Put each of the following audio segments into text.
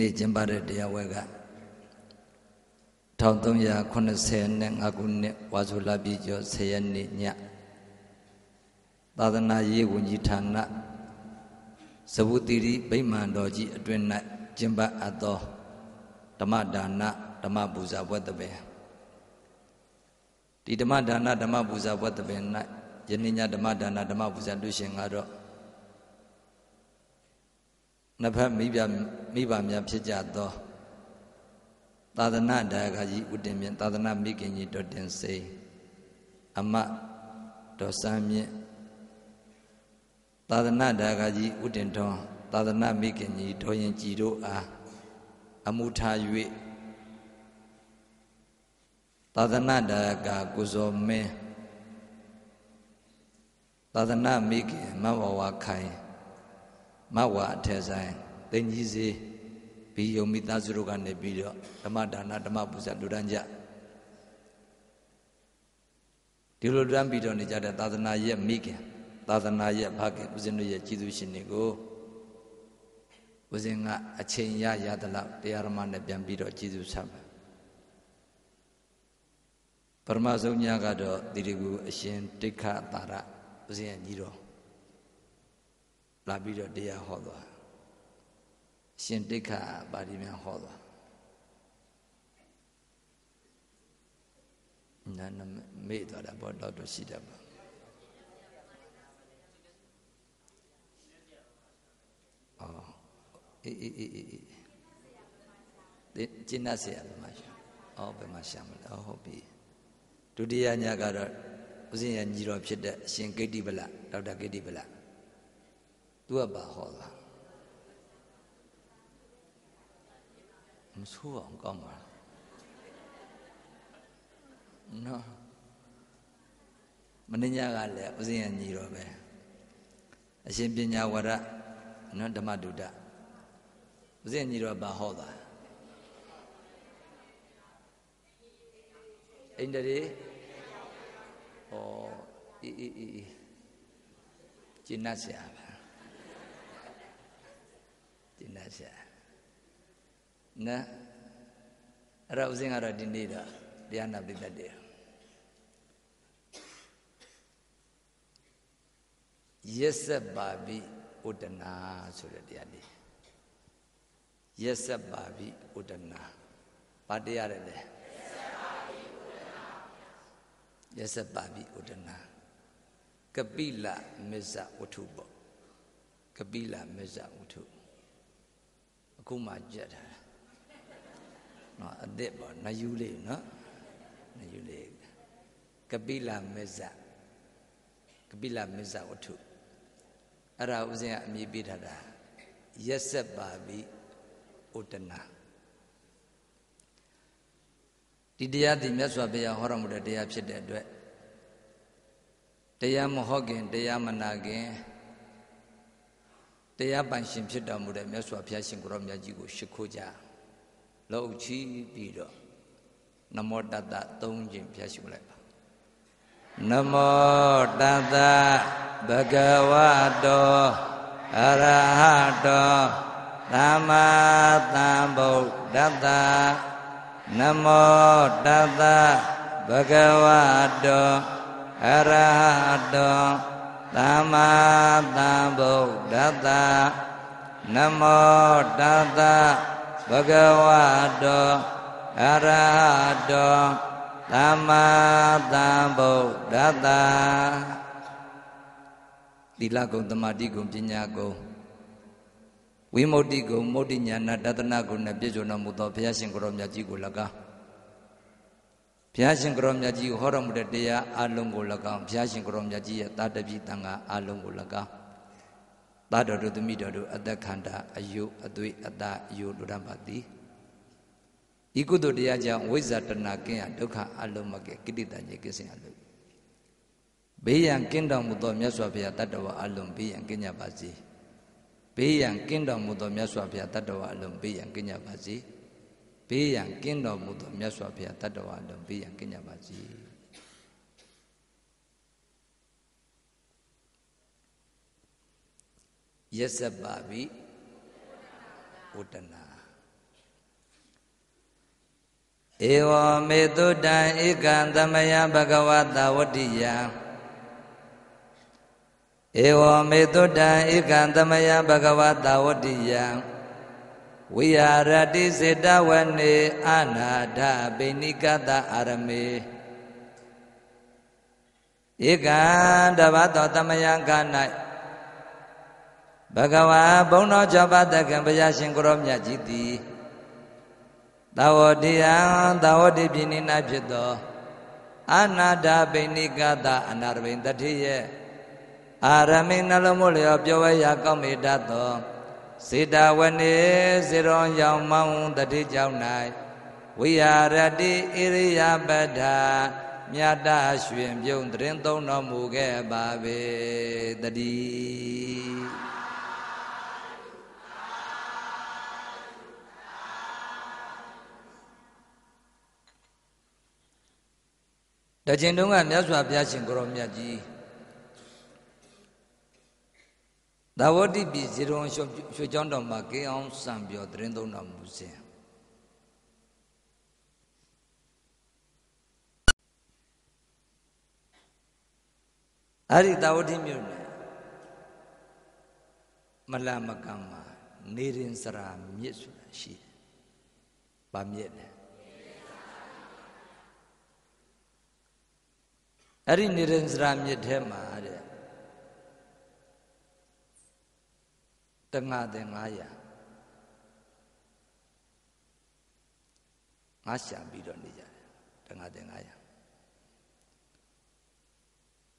ဒီကနေ့ကျင်းပတဲ့တရားဝဲက1385ခုနှစ်ဝါဆိုလပြည့်ကျော်10ရက်နေ့ညသာသနာရေးဝန်ကြီးဌာနသဝုတိရိဗိမာန်တော်ကြီးအတွင်၌ကျင်းပအပ်သောဓမ္မဒါနဓမ္မပူဇာပွဲတပင်ဒီဓမ္မဒါနဓမ္မပူဇာပွဲတပင်၌ယနေ့ညဓမ္မဒါနဓမ္မပူဇာလူရှင်ကတော့ နှစ်ဖက်မိဘမိဘများဖြစ်ကြသောသာသနာဒါယကကြီးဥတင်မြင့်သာသနာမိခင်ကြီးဒေါ်တင်စိန်အမဒေါ်စမ်းမြင့်သာသနာဒါယကကြီးဥတင်ထွန်းသာသနာမိခင်ကြီးဒေါ်ရင်ကြည်တို့အားအမှုထား၍သာသနာဒါယကကုဇော်မင်းသာသနာမိခင်မဝဝခိုင် မဝအထက်ဆိုင်တင်ကြီးစေဘီယုံမိသားစုတို့ကနေပြီးတော့ဓမ္မဒါနဓမ္မပူဇာလူဒန်းကြဒီလိုလူဒန်းပြီးတော့နေကြတဲ့သာသနာရဲ့မိခင်သာသနာရဲ့ဖခင်ဦးဇင်းတို့ရဲ့ကြည်သူရှင်တွေကိုဦးဇင်းကအချိန်ရရသလောက်တရားဓမ္မနဲ့ပြန်ပြီးတော့ကြည်သူဆက်ပါပရမဆုံးညကတော့တိရိကူအရှင်တိခတာရဦးဇင်းရဲ့ညီတော် လာပြီးတော့တရားဟောသွားရှင်တိခပါဠိများဟောသွားနာနမေ့သွားတာပေါ့တော့တော့ရှိတယ်ပေါ့အော်အေးအေးအေးအေးဒီကျင်းတ်เสียဘယ်မှာရှာအော်ဘယ်မှာရှာမလဲအော်ဟုတ်ပြီဒုတိယညကတော့ဦးဇင်းရညီတော်ဖြစ်တဲ့အရှင်ဂိတ္တိဗလဒေါက်တာဂိတ္တိဗလ သူကပါဟောတာမဆိုးအောင်ကောင်းပါနော်မင်းညာကလည်းဦးဇင်းရညီတော်ပဲအရှင်ပညာဝရနော်ဓမ္မဒုဒဦးဇင်းညီတော်ဘာဟောတာအိန္ဒြေဩအေးအေးအေးကျင့်တ်ဆရာပါ ကျင့်တ်ဆရာနော်အဲ့တော့ဦးဇင်းကတော့ဒီနေ့တော့တရားနာပိသက်တယ်ရက်ဆက်ပါပြီဥဒနာဆိုတဲ့တရားလေးရက်ဆက်ပါပြီဥဒနာဘာတရားလဲလဲရက်ဆက်ပါပြီဥဒနာကပိလမစ္ဆဝတ္ထုပေါ့ကပိလမစ္ဆဝတ္ထုအ ခုမှကြက်တာနော်အစ်စ်ပေါ့နယူလေးနော်နယူလေးကပိလမစ္ဆကပိလမစ္ဆဝတ္ထုအဲ့ဒါဥစဉ်ကအမည်ပေးထားတာရက်ဆက်ပါပြီဥတနာဒီတရားဒီမြတ်စွာဘုရားဟောတော်မူတဲ့တရားဖြစ်တဲ့အတွက်တရားမဟောခင်တရားမနာခင် တရားပိုင်ရှင်ဖြစ်တော်မူတဲ့မြတ်စွာဘုရားရှင်ကိုရောမြတ်ကြီးကိုရှိခိုးကြလောက်ချီပြီးတော့နမောတတ္တ၃ခြင်းဘုရားရှိခိုးလိုက်ပါနမောတတ္တဘဂဝတောအရဟတောသမ္မာသမ္ဗုဒ္ဓတ္တနမောတတ္တဘဂဝတောအရဟတော သမ္မာသမ္ဗုဒ္ဓတ္တနမောတတ္တဘဂဝတောအရဟတောသမ္မာသမ္ဗုဒ္ဓတ္တသီလကုံတမာတိကုံပညာကုံဝိမု ക്തി ကုံမုတ်တိညာဏတတနာကုံနဲ့ပြည့်စုံတော်မူသောဘုရားရှင်ကိုယ်တော်မြတ်ကြီးကို၎င်း ဘုရားရှင်ကိုရောမြတ်ကြီးဟောတော်မူတဲ့တရားအလုံးကို၎င်းဘုရားရှင်ကိုရောမြတ်ကြီးရဲ့တာတပိတန်ခါအလုံးကို၎င်းသာတော်တို့သမီးတော်တို့အသက်ခန္ဓာအယုအသွေးအတအယုလူရပါသည်ဤကုသိုလ်တရားကြောင့်ဝိဇ္ဇာတဏကင်းရဒုက္ခအလုံးမကဲကိဋ္တတညေကိစ္စအလုံးဘေးရန်ကင်းတော်မူသောမြတ်စွာဘုရားတတ္တဝါအလုံးဘေးရန်ကင်းကြပါစေဘေးရန်ကင်းတော်မူသောမြတ်စွာဘုရားတတ္တဝါအလုံးဘေးရန်ကင်းကြပါစေ ဘေးရန်ကင်းတော်မူသောမြတ်စွာဘုရားတတ္တဝါတို့ဘေးရန်ကင်းကြပါစေယစ္စပါဘိဝတ္တနာဧဝမေတုတံဧကံသမယဘဂဝတာဝတိယံဧဝမေတုတံဧကံသမယဘဂဝတာဝတိယံ ဝိဟာရတိစေတဝနေအနာဒပိဏိကတအာရမေဧကံတဘသောသမယံက၌ဘဂဝါဘုံတော်၆ပါးတက္ကံဘုရားရှင်ကိုရောမြတ်ကြီးသည်သာဝတိယံသာဝတိပြည်နိ၌ဖြစ်သောအနာဒပိဏိကတအနာရဘိန်တတိရဲ့အာရမိနှလုံးမလျောပြောဝဲရာကောင်းမေတ္တသော စေတဝနေစေရောရောင်မောင်းတတိကြောင့်၌ဝိဟာရတိဣရိယပဒ္ဓမြတ်တရွှင်ပြုံးတရင်သုံးတော်မူခဲ့ပါပေတည်းတခြင်းတုန်းကမြတ်စွာဘုရားရှင်ကိုရောမြတ်ကြီး သာဝတိပြည်ဇေရုံရွှေကျောင်းတော်မှာကေအောင်စံပြောတရင်သုံးတော်မူစဉ်အဲ့ဒီသာဝတိမြို့နယ်မလမကံမှာနေရင်စရာမြစ်ဆိုတာရှိတယ်။ဗာမြစ်လဲအဲ့ဒီနေရင်စရာမြစ်ထဲမှာတဲ့ တငါတဲ့900ငါရှာပြီးတော့နေကြတယ်တငါတဲ့900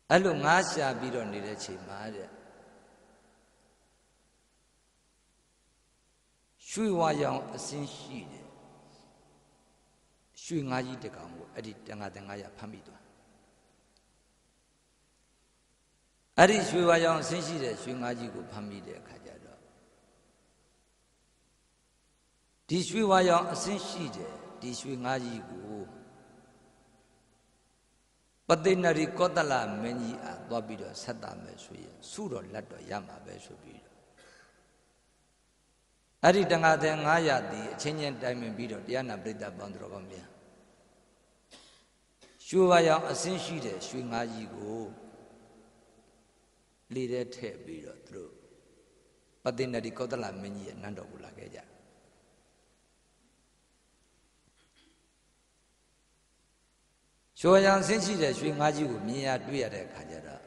အဲ့လိုငါရှာပြီးတော့နေတဲ့ချိန်မှာတဲ့ရွှေဝါရောင်အစင်းရှိတယ်ရွှေငါးကြီးတကောင်ကိုအဲ့ဒီတငါတဲ့900ဖမ်းပြီးသွားအဲ့ဒီရွှေဝါရောင်အစင်းရှိတဲ့ရွှေငါးကြီးကိုဖမ်းပြီးတဲ့အခါကျတော့ ဒီရွှေဝါရောင်အစင်းရှိတယ်ဒီရွှေငါးကြီးကိုပတိနရီကောတလမင်းကြီးအားသွားပြီးတော့ဆက်တာမယ်ဆိုရင်စုတော်လက်တော်ရမှာပဲဆိုပြီးတော့အဲ့ဒီတန်ခါတဲ့900တီအချင်းချင်းတိုင်ပင်ပြီးတော့တရားနာပရိသတ်ပေါင်းတော်ကောင်းများရွှေဝါရောင်အစင်းရှိတဲ့ရွှေငါးကြီးကိုလေထဲထည့်ပြီးတော့သူတို့ပတိနရီကောတလမင်းကြီးရဲ့နန်းတော်ကိုလာခဲ့ကြ ရွှေရောင်ဆင်းရှိတဲ့ရွှေငါးကြီးကိုမြင်ရတွေ့ရတဲ့အခါကျတော့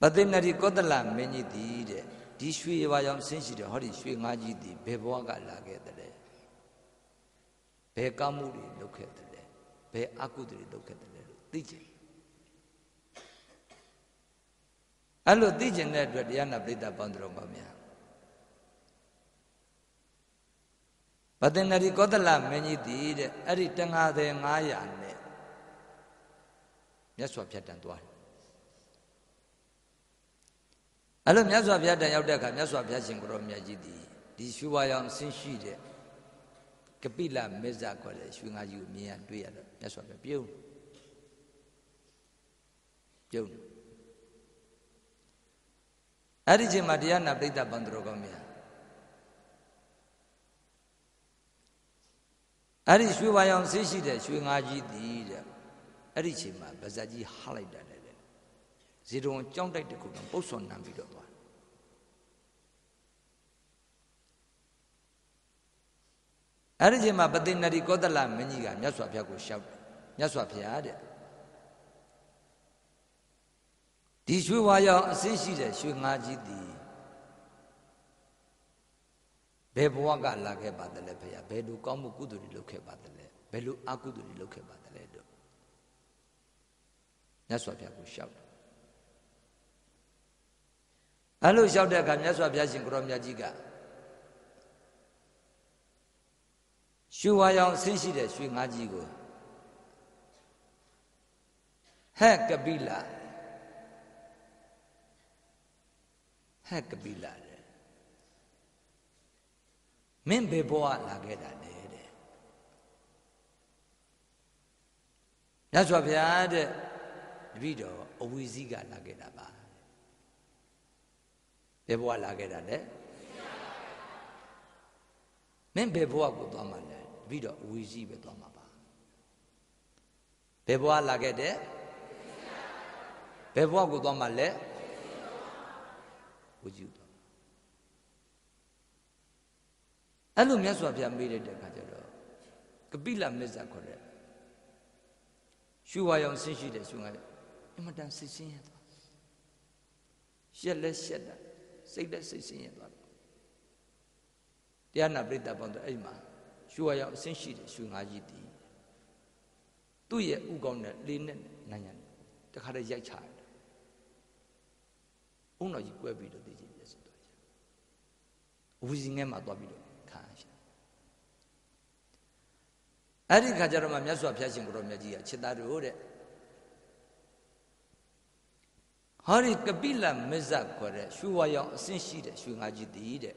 ပသိဏတိကောတလမင်းကြီးတည်တဲ့ဒီရွှေရွာရောင်ဆင်းရှိတဲ့ဟောဒီရွှေငါးကြီးတည်ဘယ်ဘဝကလာခဲ့တဲ့ဘယ်ကောင်းမှုတွေလုပ်ခဲ့တဲ့ဘယ်အကုသိုလ်တွေလုပ်ခဲ့တဲ့လို့သိချင်အဲ့လိုသိချင်တဲ့အတွက်တရားနာပရိသတ်ပေါင်းတော်ပါများ ဗတ္တနရီကောသလမင်းကြီးတည်တဲ့အဲ့ဒီတငါသည်900နဲ့မြတ်စွာဘုရားတန်သွားတယ်အဲ့လိုမြတ်စွာဘုရားတန်ရောက်တဲ့အခါမြတ်စွာဘုရားရှင်ကိုရောမြတ်ကြီးတည်ဒီရွှေဝါရောင်ဆင်းရှိတဲ့ကပိလမေဇခေါ်တဲ့ရွှေငါကြီးကိုမြင်ရတွေ့ရတော့မြတ်စွာဘုရားပြုံးပြုံးအဲ့ဒီချိန်မှာတရားနာပိဋကဘန္တရောကောင်းမြ အဲ့ဒီရွှေဝါရောင်ဆေးရှိတဲ့ရွှေငါးကြီးတည်တဲ့အဲ့ဒီချိန်မှာဗဇက်ကြီးဟလိုက်တယ်လေဇေတုံကြောင်းတိုက်တစ်ခုတော့ပုတ်စော်နံပြီးတော့သွားအဲ့ဒီချိန်မှာပတိနရီကောသလမင်းကြီးကမြတ်စွာဘုရားကိုရှောက်တယ်မြတ်စွာဘုရားတဲ့ဒီရွှေဝါရောင်အစင်းရှိတဲ့ရွှေငါးကြီးတည် ဘယ်ဘဝကလာခဲ့ပါသလဲဖေဘယ်လိုကောင်းမှုကုသိုလ်တွေလုပ်ခဲ့ပါသလဲဘယ်လိုအကုသိုလ်တွေလုပ်ခဲ့ပါသလဲတို့မြတ်စွာဘုရားကိုရှောက်တယ်အဲ့လိုရှောက်တဲ့အခါမြတ်စွာဘုရားရှင်ကိုရောမြတ်ကြီးကရွှေဝါရောင်အဆင်းရှိတဲ့ရွှေငါးကြီးကိုဟဲ့ကပိလာဟဲ့ကပိလာ မင်းဘယ်ဘဝလာခဲ့တာလဲတဲ့မြတ်စွာဘုရားတဲ့တပည့်တော်အဝီစည်းကလာခဲ့တာပါဘယ်ဘဝလာခဲ့တာလဲမင်းဘယ်ဘဝကိုသွားမှာလဲပြီးတော့အဝီစီးပဲသွားမှာပါဘယ်ဘဝလာခဲ့တဲ့ဘယ်ဘဝကိုသွားမှာလဲဝီစီးသွား အဲ့လိုမြတ်စွာဘုရားမေးလိုက်တဲ့အခါကျတော့ကပိလမစ္ဆခေါ်တဲ့ရှုဝါရောင်ဆင်းရှိတဲ့ရှုငါအမတန်စိတ်ဆင်းရဲသွားရှက်လက်ရှက်တာစိတ်လက်စိတ်ဆင်းရဲသွားတယ်တရားနာပရိသတ်ပေါင်းတော့အဲ့မှာရှုဝါရောင်အဆင်းရှိတဲ့ရှုငါကြီးတည်သူ့ရဲ့ဥကောင်းတဲ့လေးနဲ့နိုင်ရတယ်တခါတည်းရိုက်ချရတယ်။ုံတော်ကြီးကွဲပြီးတော့သိချင်းပြည့်စုံသွားကြ။အဝီစီငဲမှာသွားပြီးတော့ ခံရရှာ။အဲ့ဒီခါကျတော့မှမြတ်စွာဘုရားရှင်ကိုရောမြတ်ကြီးကခြေသားတို့တဲ့ဟောဒီကပိလမစ္ဆခေါ်တဲ့ရှုဝါရောင်အဆင့်ရှိတဲ့ရှုငါကြီးတည်တဲ့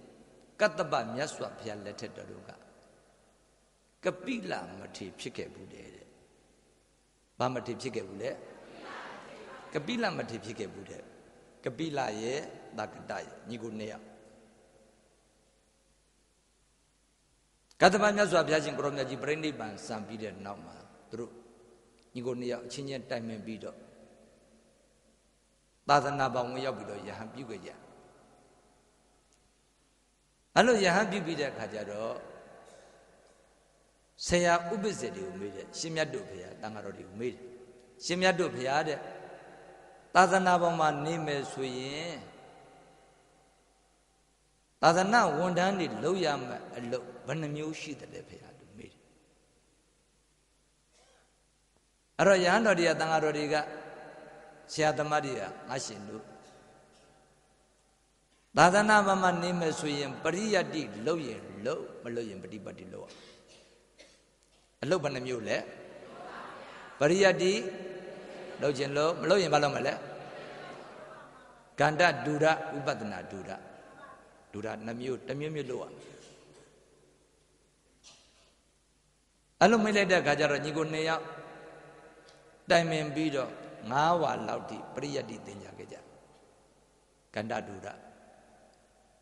ကတ္တပမြတ်စွာဘုရားလက်ထက်တော်တို့ကကပိလမထေဖြစ်ခဲ့ဘူးတဲ့။ဘာမထေဖြစ်ခဲ့ဘူးလဲ။ကပိလမထေဖြစ်ခဲ့ဘူးတဲ့။ကပိလရဲ့တာကတရဲ့ညီကိုနှစ်ယောက် ကတ္တပမြတ်စွာဘုရားရှင်ကိုရောမြတ်ကြီးပြိဋိဘံစံပြီးတဲ့နောက်မှာသူတို့ညီကိုနှစ်ယောက်အချင်းချင်းတိုင်ပင်ပြီးတော့သာသနာ့ဘောင်ဝင်ရောက်ပြီးတော့ယဟန်ပြုခဲ့ကြအဲ့လိုယဟန်ပြုပြီးတဲ့အခါကျတော့ဆရာဥပ္ပဇ္ဇေတွေကိုမေးတယ်ရှင်မြတ်တို့ဖေဟာတန်ဃာတော်တွေကိုမေးတယ်ရှင်မြတ်တို့ဖေဟာတဲ့သာသနာပေါ်မှာနေမယ်ဆိုရင် သာသနာဝန်ထမ်းတွေလုပ်ရမယ့်အလုပ်ဘယ်နှမျိုးရှိတယ်ဖေဟာလို့မေးတယ်အဲ့တော့ယဟန်တော်တွေကတန်ဃာတော်တွေကဆရာသမားတွေကငါရှင်တို့သာသနာမှာနေမယ်ဆိုရင်ပရိယတ္တိလုပ်ရင်လုပ်မလုပ်ရင်ပฏิပတ်တိလုပ်ရအလုပ်ဘယ်နှမျိုးလဲပရိယတ္တိလုပ်ခြင်းလို့မလုပ်ရင်ဘာလုပ်မလဲကန္တဒုရဥပဒနာဒုရ ဒုရနှမျိုးတစ်မျိုးမျိုးလုပ်ရအဲ့လိုမိလိုက်တဲ့ခါကျတော့ညီကိုနှစ်ယောက်တိုင်ပင်ပြီးတော့၅ဝါလောက်တိပရိယတ္တိသင်ကြခဲ့ကြကန္တဒုရ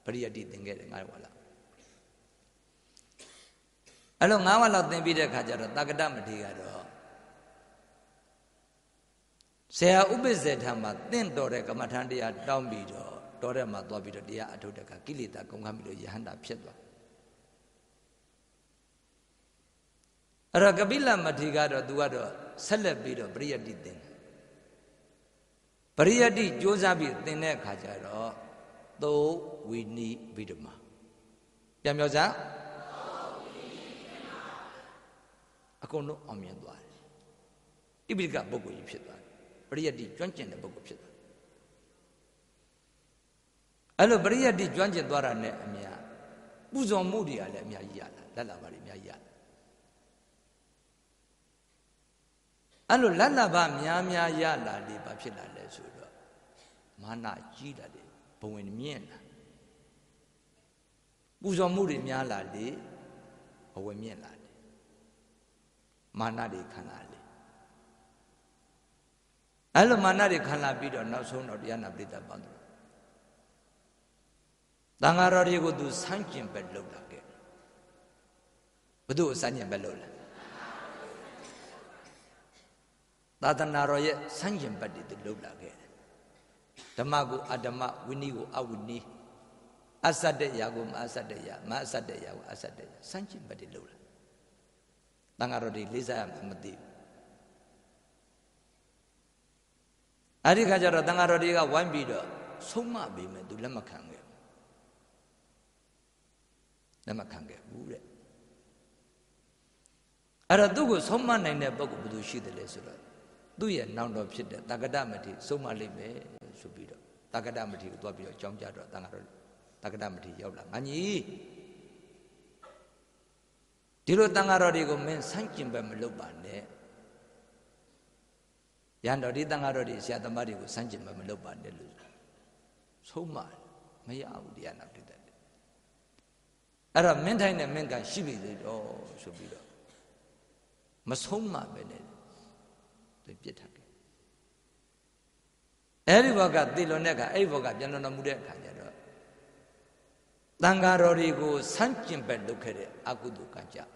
ပရိယတ္တိသင်ခဲ့တယ်၅ဝါလောက်အဲ့လို၅ဝါလောက်သင်ပြီးတဲ့ခါကျတော့တက္ကတမထေကတော့ဆရာဥပ္ပဇေထမှာတင့်တော်တဲ့ကမ္မထန်တရားတောင်းပြီးတော့ တော်တဲ့မှာသွားပြီးတော့တရားအထုတ်တဲ့အခါကိလေသာကုန်ခမ်းပြီးတော့ယဟန္တာဖြစ်သွားအဲ့တော့ကပိလမထေကတော့သူကတော့ဆက်လက်ပြီးတော့ပရိယတ္တိသင်ပရိယတ္တိကြိုးစားပြီးသင်တဲ့အခါကျတော့သုဝိနိဗိဓမာပြန်ပြောစားအကုန်လုံးအောင်မြင်သွားတယ်ဣပိကပုဂ္ဂိုလ်ကြီးဖြစ်သွားတယ်ပရိယတ္တိကျွမ်းကျင်တဲ့ပုဂ္ဂိုလ်ဖြစ်သွားတယ် အဲ့လိုပရိယတ္တိကျွမ်းကျင်သွားတာနဲ့အများပူဇော်မှုတွေကလည်းအများကြီးရလာလက်လာပါတွေအများကြီးရလာအဲ့လိုလက်လာပါများများရလာလေဘာဖြစ်လာလဲဆိုတော့မာနကြီးလာတယ်ဘဝင်မြင့်လာပူဇော်မှုတွေများလာလေဘဝင်မြင့်လာတယ်မာနတွေခံလာလေအဲ့လိုမာနတွေခံလာပြီးတော့နောက်ဆုံးတော့တရားနာပရိသတ်ပေါင်း တန်ဃာတော်တွေကိုသူဆန့်ကျင်ဘက်လုပ်လာခဲ့ဘု து ဆန့်ကျင်ဘက်လုပ်လာသာသနာတော်ရဲ့ဆန့်ကျင်ဘက်တွေသူလုပ်လာခဲ့ဓမ္မကိုအဓမ္မဝိနည်းကိုအဝိနည်းအဆတ်တဲ့ရာကိုမအဆတ်တဲ့ရာမအဆတ်တဲ့ရာကိုအဆတ်တဲ့ဆန့်ကျင်ဘက်တွေလုပ်လာတန်ဃာတော်တွေလေးစားရမှမသိဘူးအဲ့ဒီခါကျတော့တန်ဃာတော်တွေကဝိုင်းပြီးတော့ဆုံးမပေးမယ်သူလက်မခံဘူး လက်မခံခဲ့ဘူးတဲ့အဲ့တော့သူ့ကိုဆုံးမနိုင်တဲ့ပုဂ္ဂိုလ်ဘယ်သူရှိတယ်လဲဆိုတော့သူ့ရဲ့နောင်တော်ဖြစ်တဲ့တက္ကဒမတိဆုံးမလိမ့်မယ်ဆိုပြီးတော့တက္ကဒမတိကိုသွားပြီးတော့ကြောင်းကြတော့တန်ဃာတော်တက္ကဒမတိရောက်လာငါကြီးဒီလိုတန်ဃာတော်တွေကိုမင်းဆန့်ကျင်ဘက်မလုပ်ပါနဲ့ရန်တော်ဒီတန်ဃာတော်တွေဆရာသမားတွေကိုဆန့်ကျင်ဘက်မလုပ်ပါနဲ့လို့ဆုံးမမရဘူးတရားနာပြတဲ့ အဲ့တော့မင်းထိုင်နဲ့မင်းကရှိပြီလေတော့ဆိုပြီးတော့မဆုံးမပဲနဲ့သူပြစ်ထားခဲ့အဲ့ဒီဘောကသေလွန်တဲ့အခါအဲ့ဒီဘောကပြန်လွန်တော်မူတဲ့အခါကျတော့တန်ဃာတော်တွေကိုဆန့်ကျင်ဘက်လုပ်ခဲ့တဲ့အကုသိုလ်ကံကြောင့်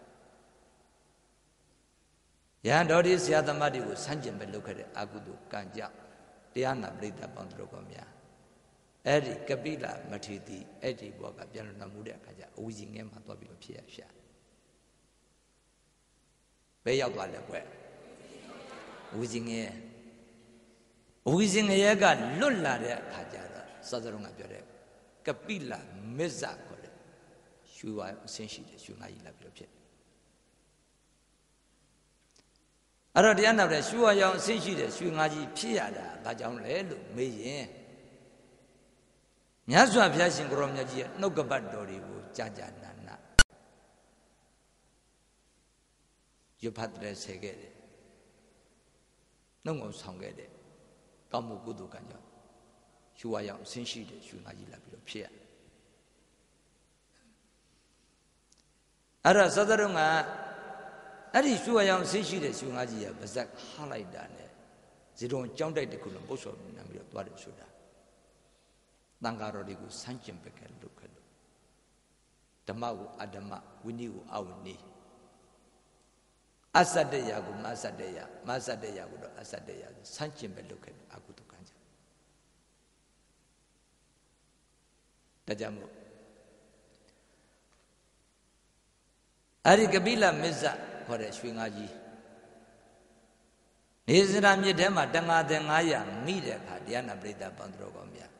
ရဟန်းတော်ဒီဆရာသမားတွေကိုဆန့်ကျင်ဘက်လုပ်ခဲ့တဲ့အကုသိုလ်ကံကြောင့်တရားနာပရိသတ်ပေါင်းတို့ကောများ အဲ့ဒီကပိလမထေတိအဲ့ဒီဘောကပြန်လို့နမှုတဲ့အခါကျအဝီစီငဲမှာသွားပြီးတော့ဖြစ်ရရှာဘယ်ရောက်သွားလဲကွဝီစီငဲဝီစီငဲကလွတ်လာတဲ့အခါကျတော့စောစောကပြောတဲ့ကပိလမစ္ဆခေါ်တဲ့ရွှေဝါအဆင်းရှိတယ်ရွှေငါကြီးလာပြီးတော့ဖြစ်အဲ့တော့တရားနာတဲ့ရွှေဝါရောင်အဆင်းရှိတဲ့ရွှေငါကြီးဖြစ်ရတာဒါကြောင့်လေလို့မေးရင် မြတ်စွာဘုရားရှင်ကိုရောမြတ်ကြီးရဲ့နှုတ်ကပတ်တော်တွေကိုကြာကြာနာနာရွဖတ်တဲ့ဆဲခဲ့တယ်နှုတ်ငုံဆောင်ခဲ့တယ်ကောင်းမှုကုသိုလ်ကံကြောင့်ရွှေဝါရောင်အဆင်းရှိတဲ့ရွှေငါကြီးလာပြီးတော့ဖြစ်ရအဲ့တော့သဒ္ဒရုံကအဲ့ဒီရွှေဝါရောင်အဆင်းရှိတဲ့ရွှေငါကြီးကဗဇက်ဟားလိုက်တာနဲ့ဇေတုံကြောင်းတိုက်တစ်ခုလုံးပုတ်ဆော်နေပြီးတော့သွားတယ်ဆိုတာ တန်ဃာတော်တွေကိုစမ်းကျင်ပခဲ့လို့ခဲ့လို့ဓမ္မကိုအဓမ္မဝိနည်းကိုအဝိနည်းအစတ္တရာကိုမဆတ္တရာမဆတ္တရာကိုတော့အစတ္တရာစမ်းကျင်ပဲလုပ်ခဲ့တယ်အကုသကံကြောင့်ဒါကြောင့်မို့အဲ့ဒီကပိလမစ္ဆခေါ်တဲ့ရွှေငါကြီးနေစရာမြစ်ထဲမှာတငါတဲ့900မိတဲ့အခါတရားနာပရိသတ်ပန်တော်ကောင်းမြတ်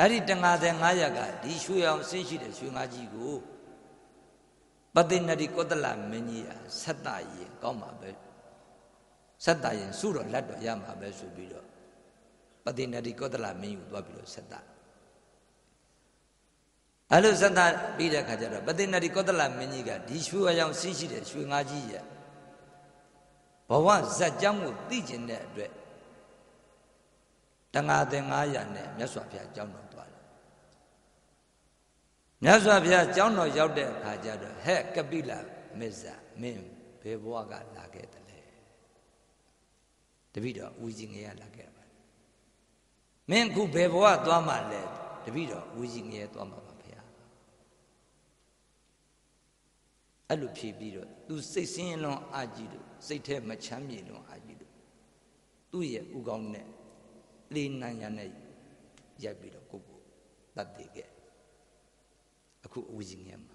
အဲ့ဒီတငါတဲ့900ကဒီရွှေအောင်ဆင်းရှိတဲ့ရွှေငါကြီးကိုပတိနတိကောတလမင်းကြီးဟာဆက်တရင်ကောင်းမှာပဲဆက်တရင်စုတော့လက်တော့ရမှာပဲဆိုပြီးတော့ပတိနတိကောတလမင်းကြီးကိုသွားပြီးတော့ဆက်တအဲ့လိုဆက်တပြီးတဲ့ခါကျတော့ပတိနတိကောတလမင်းကြီးကဒီရွှေအောင်ဆင်းရှိတဲ့ရွှေငါကြီးရဲ့ဘဝဇက်ကြောင်းကိုသိကျင်တဲ့အတွက်တငါသင်900နဲ့မြတ်စွာဘုရားကြောင်းတော်သွားတယ် မြတ်စွာဘုရားကြောင်းတော်ရောက်တဲ့အခါကျတော့ဟဲ့ကပိလမစ္ဆာမင်းဘယ်ဘဝကလာခဲ့တယ်လဲတပိတော့ဦးကြီးငယ်ရလာခဲ့ပါမင်းအခုဘယ်ဘဝသွားမှလဲတပိတော့ဦးကြီးငယ်သွားမှာပါဘုရားအဲ့လိုဖြေပြီးတော့သူစိတ်ဆင်းရဲလွန်အာကြည့်လို့စိတ်ထဲမချမ်းမြေလွန်အာကြည့်လို့သူ့ရဲ့ဥကောင်းနဲ့လေးနံရနဲ့ရိုက်ပြီးတော့ကိုကိုတတ်တည်ခဲ့အ ခုအဝီကြီးငယ်မှာ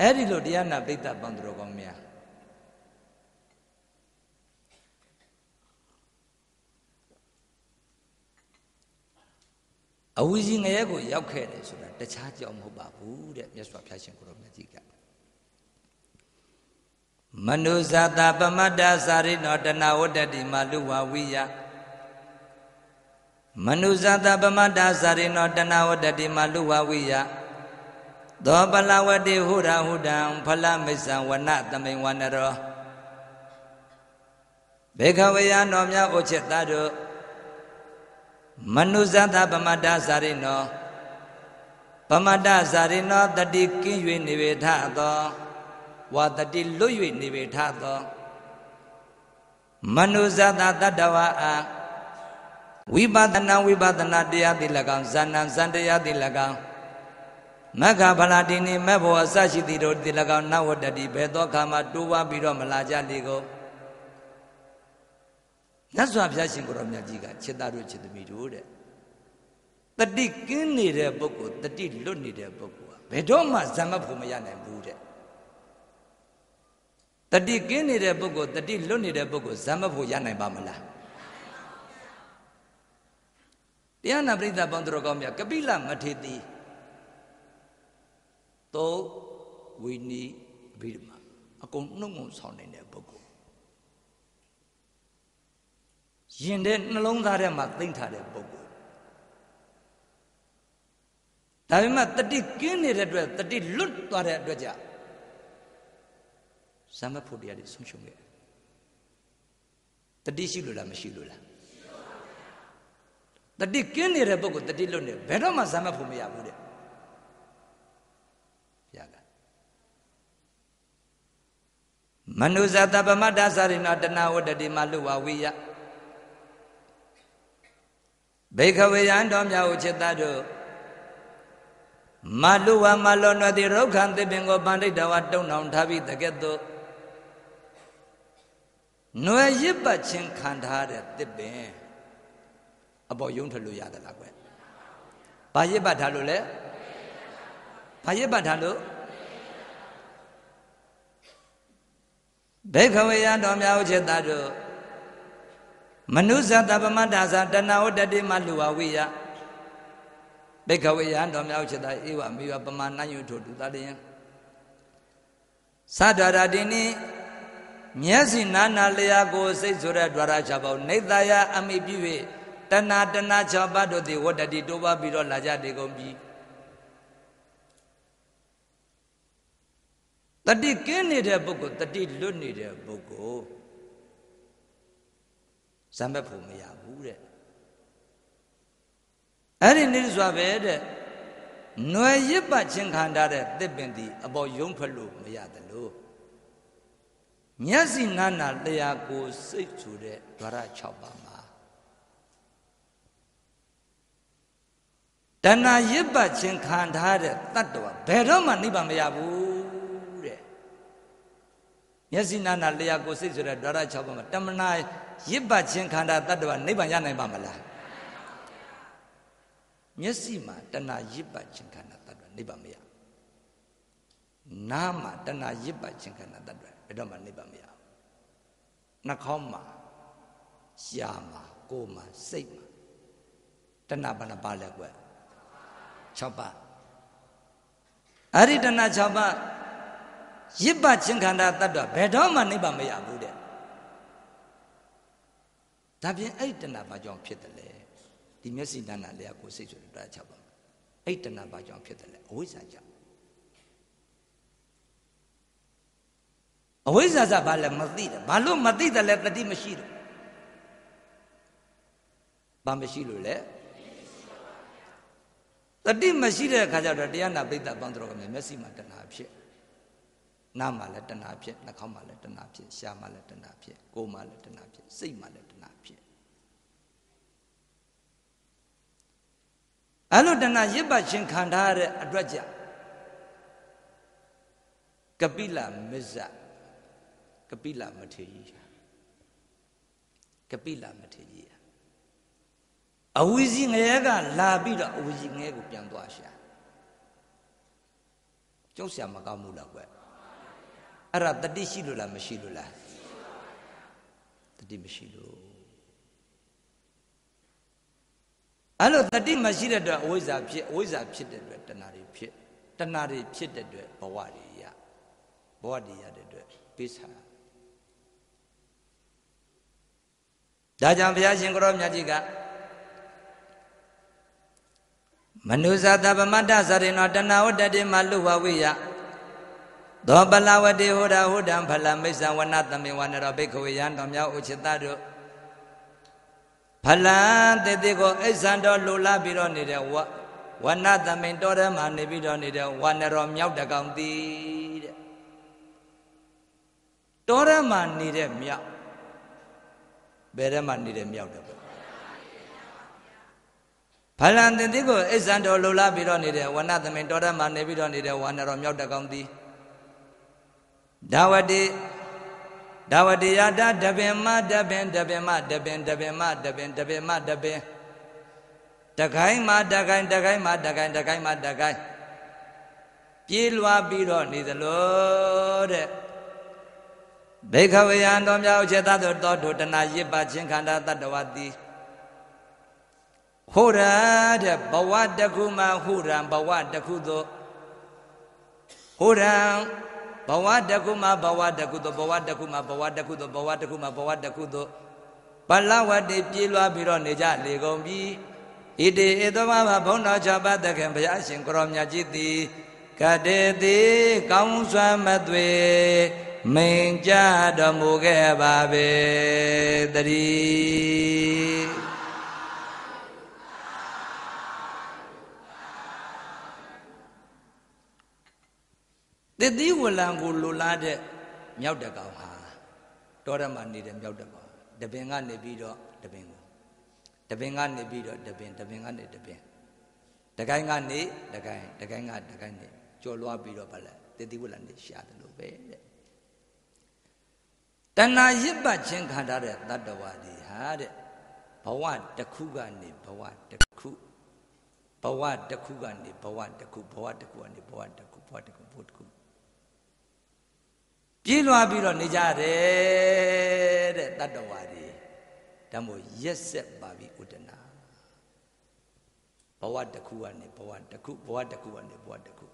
အဲ့ဒီလိုတရားနာပိဋကပန်တော်ကောင်းများအဝီကြီးငရဲကိုရောက်ခဲ့တယ်ဆိုတာတခြားကြောင့်မဟုတ်ပါဘူးတဲ့မြတ်စွာဘုရားရှင်ကိုရောမြတ်ကြီးကမနုဇာတာပမတ္တစာရိနောတဏဝတ္တတိမလူဝဝိယ မနုဇာတာပမတ္တစာရိနောတဏဝတ္တတိမလူဝဝိယသောပလဝတိဟုရဟုတံဖလမိစ္ဆံဝနသမိန်ဝနရောဘေခဝေယနောမြဩချစ်သားတို့မနုဇာတာပမတ္တစာရိနောပမတ္တစာရိနောတတိကင်း၍နေဝေထသောဝါတတိလွတ်၍နေပေထသောမနုဇာတတတ္တဝအာ ဝိပဿနာဝိပဿနာတရားတိ၎င်းဇာဏံဇန်တရားတိ၎င်းမက္ခဗလာတိနိမေဘောအစရှိတိတို့တိ၎င်းနဝတ္တတိဘယ်သောခါမှတိုးဝါပြီးတော့မလာကြလေကိုမြတ်စွာဘုရားရှင်ကိုရောမြတ်ကြီးကခြေသားတို့ခြေသမီးတို့တဲ့တတိကင်းနေတဲ့ပုဂ္ဂိုလ်တတိလွတ်နေတဲ့ပုဂ္ဂိုလ်ကဘယ်တော့မှဇံမဖို့မရနိုင်ဘူးတဲ့တတိကင်းနေတဲ့ပုဂ္ဂိုလ်တတိလွတ်နေတဲ့ပုဂ္ဂိုလ်ဇံမဖို့ရနိုင်ပါမလား တရားနာပရိသတ်ပေါင်းတော်ကောင်းမြတ်ကပိလမထေတိသောဝိနီဗိဓမာအကုန်နှုတ်ငုံဆောင်နေတဲ့ပုဂ္ဂိုလ်ရင်တဲ့နှလုံးသားထဲမှာသိမ့်ထားတဲ့ပုဂ္ဂိုလ်ဒါပေမဲ့တတိကင်းနေတဲ့အတွက်တတိလွတ်သွားတဲ့အတွက်ကြောင့်ဇမဖို့တရားတွေဆုံးရှုံးခဲ့တတိရှိလို့လားမရှိလို့လား တတိကင်းနေတဲ့ပုဂ္ဂိုလ်တတိလွတ်နေဘယ်တော့မှဇမဖို့မရဘူးတဲ့ရကမနုဇတပမတ္တသရိဏတဏဝတ္တိမလူဝဝိယဘေခဝေယံတော်မြတ်ဥจิตတတို့မလူဝမလောနွယ်တိရုက္ခံသစ်ပင်ကိုပန္တိတဝတုံအောင်ထားပြီးတကဲ့သို့နွယ်ရစ်ပတ်ချင်းခံထားတဲ့သစ်ပင် အပေါ်ယုံထလို့ရသလားကွ။ဘာရစ်ပတ်ထားလို့လဲ။ဘာရစ်ပတ်ထားလို့ဘိခဝေယတော်များဥစ္စေတတို့မနုဇတပမတ္တာသတဏဝတ္တတိမလူဝဝိယဘိခဝေယတော်များဥစ္စေတဧဝမိဝပမာဏယုထုတုတတယံသဒ္ဒရာတိနိမျက်စိနာနာလျာကိုစိတ်ဆိုတဲ့ द्वार ချက်ပေါင်းနေတယအမိပြု၍ တဏတဏ၆ပါးတို့သည်ဝတ္တတိတိုးပါပြီးတော့လာကြတေကုန်ပြီတတိကင်းနေတဲ့ပုဂ္ဂိုလ်တတိလွတ်နေတဲ့ပုဂ္ဂိုလ်ဇံမဲ့ဖို့မရဘူးတဲ့အဲ့ဒီနေစွာပဲတဲ့ຫນွယ်ရစ်ပတ်ချင်းခံထားတဲ့တစ်ပင်ဒီအပေါ်ယုံထွက်လို့မရတယ်လို့မျက်စိနာနာတရားကိုစိတ်ဆိုတဲ့ဓာရ6ပါးမှာ တဏှာရစ်ပတ်ချင်းခံထားတဲ့တတ္တဝဘယ်တော့မှနိဗ္ဗာန်မရဘူးတဲ့မျက်စိနာနာတရားကိုစိတ်ဆိုတဲ့ဓာရ6ပါးမှာတမနာရစ်ပတ်ချင်းခန္ဓာတတ္တဝနိဗ္ဗာန်ရနိုင်ပါမလားမျက်စိမှာတဏှာရစ်ပတ်ချင်းခန္ဓာတတ္တဝနိဗ္ဗာန်မရနားမှာတဏှာရစ်ပတ်ချင်းခန္ဓာတတ္တဝဘယ်တော့မှနိဗ္ဗာန်မရနှာခေါင်းမှာရှားမှာကိုယ်မှာစိတ်မှာတဏှာဘာနှပါလဲကွယ် 6ပါးအဲ့ဒီတဏှာ6ပါးရစ်ပတ်ချင်းခန္ဓာတတ္တဝဘယ်တော့မှနိဗ္ဗာန်မရဘူးတဲ့ဒါပြင်အဲ့တဏှာဘာကြောင့်ဖြစ်တယ်လဲဒီမျက်စိတဏှာလေးကိုစိတ်ဆိုတဲ့6ပါးအဲ့တဏှာဘာကြောင့်ဖြစ်တယ်လဲအဝိဇ္ဇာကြောင့်အဝိဇ္ဇာစဘာလဲမသိတယ်ဘာလို့မသိတယ်လဲတတိမရှိတယ်ဘာမရှိလို့လဲ တတိမရှိတဲ့အခါကျတော့တရားနာပိဋကပေါင်းတော်ကမျက်စိမှာတဏှာဖြစ်နားမှာလည်းတဏှာဖြစ်နှာခေါင်းမှာလည်းတဏှာဖြစ်ရှားမှာလည်းတဏှာဖြစ်ကိုယ်မှာလည်းတဏှာဖြစ်စိတ်မှာလည်းတဏှာဖြစ်အဲ့လိုတဏှာရစ်ပတ်ခြင်းခံထားရတဲ့အတွက်ကြောင့်ကပိလမစ္ဆကပိလမထေရကြီးကပိလမထေရကြီး အဝီစီငရဲကလာပြီးတော့အဝီစီငရဲကိုပြန်သွားရှာကျုပ်ဆရာမကောင်းဘူးလားကွအဲ့ဒါတတိရှိလို့လားမရှိလို့လားတတိမရှိလို့အဲ့လိုတတိမရှိတဲ့အတွက်အဝိဇ္ဇာဖြစ်အဝိဇ္ဇာဖြစ်တဲ့အတွက်တဏှာတွေဖြစ်တဏှာတွေဖြစ်တဲ့အတွက်ဘဝတွေရဘဝတွေရတဲ့အတွက်ပိဿာဒါကြောင့်ဘုရားရှင်ကိုရောမြတ်ကြီးက မနုဇာတပမတ္တဇရိနောတဏှာဝတ္တေမလူဝဝိယသောပလဝတိဟောတာဟောတံဖလမိစ္ဆဝနသမေဝနရောဘိခဝေယံတော်မြောက်ဥချစ်တတို့ဖလံတေတေကိုအိဆံတော်လူလာပြီးတော့နေတဲ့ဝဝနသမိန်တော်ထဲမှာနေပြီးတော့နေတဲ့ဝနရောမြောက်တကောင်သည်တဲ့တော်ထဲမှာနေတဲ့မြောက်ဘယ်ထဲမှာနေတဲ့မြောက်တ ယ်ပေါ့ဖလံတေတေကိုအိဆံတော်လူလာပြီးတော့နေတဲ့ဝနသမိန်တော်ထဲမှာနေပြီးတော့နေတဲ့ဝနရောမြောက်တကောင်သည်ဒါဝတိဒါဝတိယတာတပင်မတပင်တပင်မတပင်တပင်မတပင်တပင်မတပင်တခိုင်းမတခိုင်းတခိုင်းမတခိုင်းတခိုင်းမတခိုင်းပြေးလွားပြီးတော့နေသလိုတဲ့ဘေခဝေယံတော်မြောက်ခြေသတ္တတော်ဒုတနာရစ်ပါချင်းခန္ဓာတတ္တဝတိ ဟောရတဲ့ဘဝတခုမှဟူရံဘဝတခုသို့ဟောရံဘဝတခုမှဘဝတခုသို့ဘဝတခုမှဘဝတခုသို့ဘဝတခုမှဘဝတခုသို့ပလဝတ္တိပြေးလွှားပြီးတော့နေကြလေကုန်ပြီဣတိဧသောမဘုံတော်၆ပါးသခင်ဘုရားရှင်ကိုရောမြတ်ကြီးသည်ကတေတိကောင်းစွာမသွေမိန်ကြတော်မူခဲ့ပါပေတည်း တတိဝလံကိုလိုလားတဲ့မြောက်တကောင်ဟာတောရမနေတဲ့မြောက်တကောင်တပင်ကနေပြီးတော့တပင်ကိုတပင်ကနေပြီးတော့တပင်တပင်ကနေတပင်တကိုင်းကနေတကိုင်းတကိုင်းကတကိုင်းနေကြော်လွားပြီးတော့ဗလဲတေတိဝလနေရှာတယ်လို့ပဲတဲ့တဏှာရစ်ပတ်ခြင်းခံထားတဲ့တတ္တဝါတွေဟာတဲ့ဘဝတစ်ခုကနေဘဝတစ်ခုဘဝတစ်ခုကနေဘဝတစ်ခုဘဝတစ်ခုကနေဘဝတစ်ခုဘဝတစ်ခုဘဝတစ်ခု ပြေးလွှားပြီးတော့နေကြတယ်တဲ့တတ္တဝါတွေဒါမို့ရက်ဆက်ပါပြီဥဒနာဘဝတစ်ခုကနေဘဝတစ်ခုဘဝတစ်ခုကနေဘဝတစ်ခု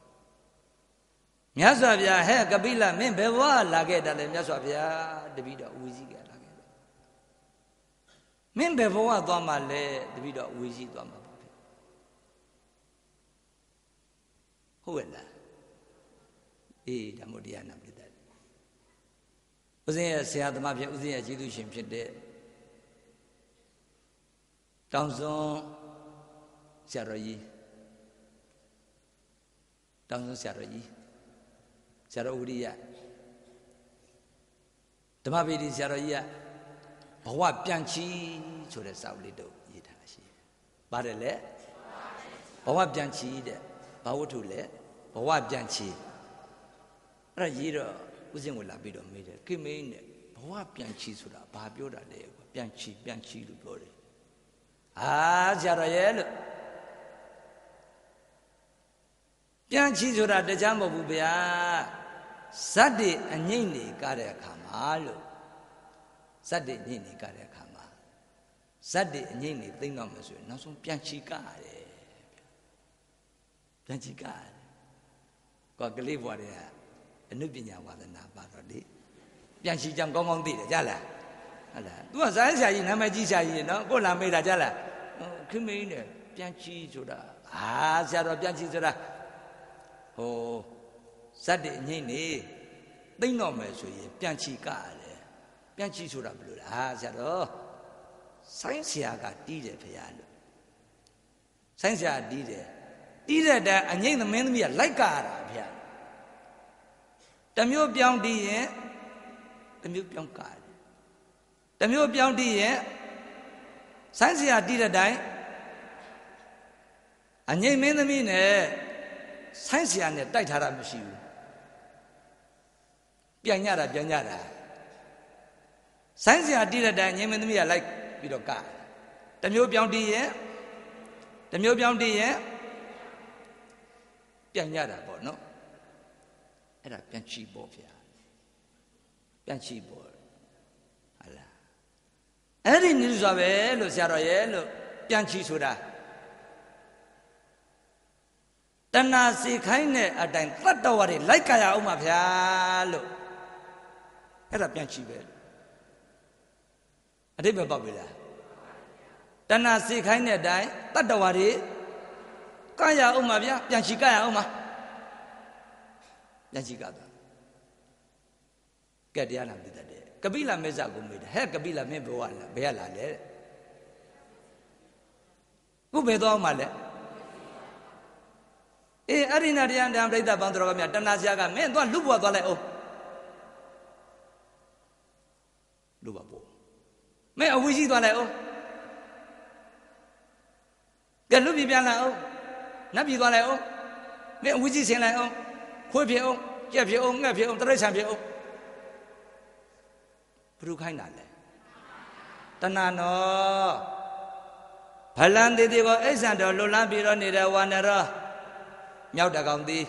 မြတ်စွာဘုရားဟဲ့ကပိလမင်းဘယ်ဘဝလာခဲ့တယ်လဲမြတ်စွာဘုရားတပည့်တော်ဝီကြီးကလာခဲ့တယ်မင်းဘယ်ဘဝသွားမှလဲတပည့်တော်ဝီကြီးသွားမှာပါဗျဟုတ်ရဲ့လားအေးဓမ္မတရားနာပြတယ် ဦးဇင်းရဲ့ဆရာသမားဖြစ်ဦးဇင်းရဲ့ကျေးဇူးရှင်ဖြစ်တဲ့တောင်စွန်းဆရာတော်ကြီးတောင်စွန်းဆရာတော်ကြီးဆရာတော်ဝိရိယဓမ္မပေဒီဆရာတော်ကြီးကဘဝပြန်ချီဆိုတဲ့စာအုပ်လေးတော့ရေးထားတာရှိတယ်။ပါတယ်လေဘဝပြန်ချီတဲ့ဘာဝတ္ထုလဲဘဝပြန်ချီအဲ့ဒါရေးတော့ ဦးစင်ကိုလာပြီးတော့မေးတယ်ကိမင်းနဲ့ဘဝပြန်ချီဆိုတာဘာပြောတာလဲကွာပြန်ချီပြန်ချီလို့ပြောတယ်။အာဆရာတော်ရဲ့လို့ပြန်ချီဆိုတာတရားမဟုတ်ဘူးဗျာဇတ်တွေအငိမ့်နေကြတဲ့အခါမှာလို့ဇတ်တွေညိမ့်နေကြတဲ့အခါမှာဇတ်တွေအငိမ့်နေသိမ့်တော့မယ်ဆိုရင်နောက်ဆုံးပြန်ချီကရတယ်ပြန်ချီကရတယ်ကွာကလေးဘွားတွေက အနုပညာဝါသနာပါတော့လေပြန်ချီကြောင်ကောင်းကောင်းသိတယ်ကြားလားဟုတ်လား तू ကဇာတ်ဆရာကြီးနာမည်ကြီးဆရာကြီးနော်ကိုလာမေးတာကြားလားခင်မင်းနဲ့ပြန်ချီဆိုတာအာဆရာတော်ပြန်ချီဆိုတာဟိုဇတ်တွေအငိမ့်နေသိမ့်တော့မယ်ဆိုရင်ပြန်ချီကရတယ်ပြန်ချီဆိုတာဘယ်လိုလဲဟာဆရာတော်ဆိုင်းဆရာကတီးတယ်ဖေရလို့ဆိုင်းဆရာတီးတယ်တီးတဲ့တဲ့အငိမ့်သမင်းသမီးကလိုက်ကရတာဖေရ တမျိုးပြောင်းတီးရင်တမျိုးပြောင်းကတယ်တမျိုးပြောင်းတီးရင်ဆိုင်းဆရာတီးတဲ့တိုင်အငိမ့်မင်းသမီးနဲ့ဆိုင်းဆရာနဲ့တိုက်ထားတာမရှိဘူးပြန်ညတာပြန်ညတာဆိုင်းဆရာတီးတဲ့တိုင်ငိမ့်မင်းသမီးကလိုက်ပြီးတော့ကတမျိုးပြောင်းတီးရင်တမျိုးပြောင်းတီးရင်ပြန်ညတာပေါ့နော် အဲ့ဒါပြန်ချီပေါ့ဗျာပြန်ချီပေါ့ဟာလားအဲ့ဒီနည်းဆိုပဲလို့ဆရာတော်ရဲ့လို့ပြန်ချီဆိုတာတဏှာစီခိုင်းတဲ့အတိုင်းတတ္တဝါတွေလိုက်ကြရအောင်ပါဗျာလို့အဲ့ဒါပြန်ချီပဲအတိတ်ပဲပေါက်ပြီလားတဏှာစီခိုင်းတဲ့အတိုင်းတတ္တဝါတွေကရအောင်ပါဗျာပြန်ချီကရအောင်ပါ ပြန်ချီကတော့ကဲတရားနာပြတတ်တယ်ကပိလမေဇကိုမေးတယ်ဟဲ့ကပိလမင်းဘဝလာဘယ်ရလာလဲခုဘယ်သွားမှလဲအေးအရိဏတရားတံပြိဿဘံတော်ကမြတဏှာဆရာကမင်းသွားလူဘွားသွားလိုက်အောင်လူဘွားပို့မင်းအဝိရှိသွားလိုက်အောင်ကဲလူပြပြန်လာအောင်နတ်ပြည်သွားလိုက်အောင်မင်းအဝိရှိဆင်လိုက်အောင် ခွေးဖြစ်အောင်ကြက်ဖြစ်အောင်ငှက်ဖြစ်အောင်တရိษံဖြစ်အောင်ဘ누구ခိုင်းတာလဲတဏှာနော်ဗလန်သေးသေးကိုအိဋ္ဌံတော်လွတ်လန်းပြီးတော့နေတဲ့ဝါနရောမြောက်တကောင်သည်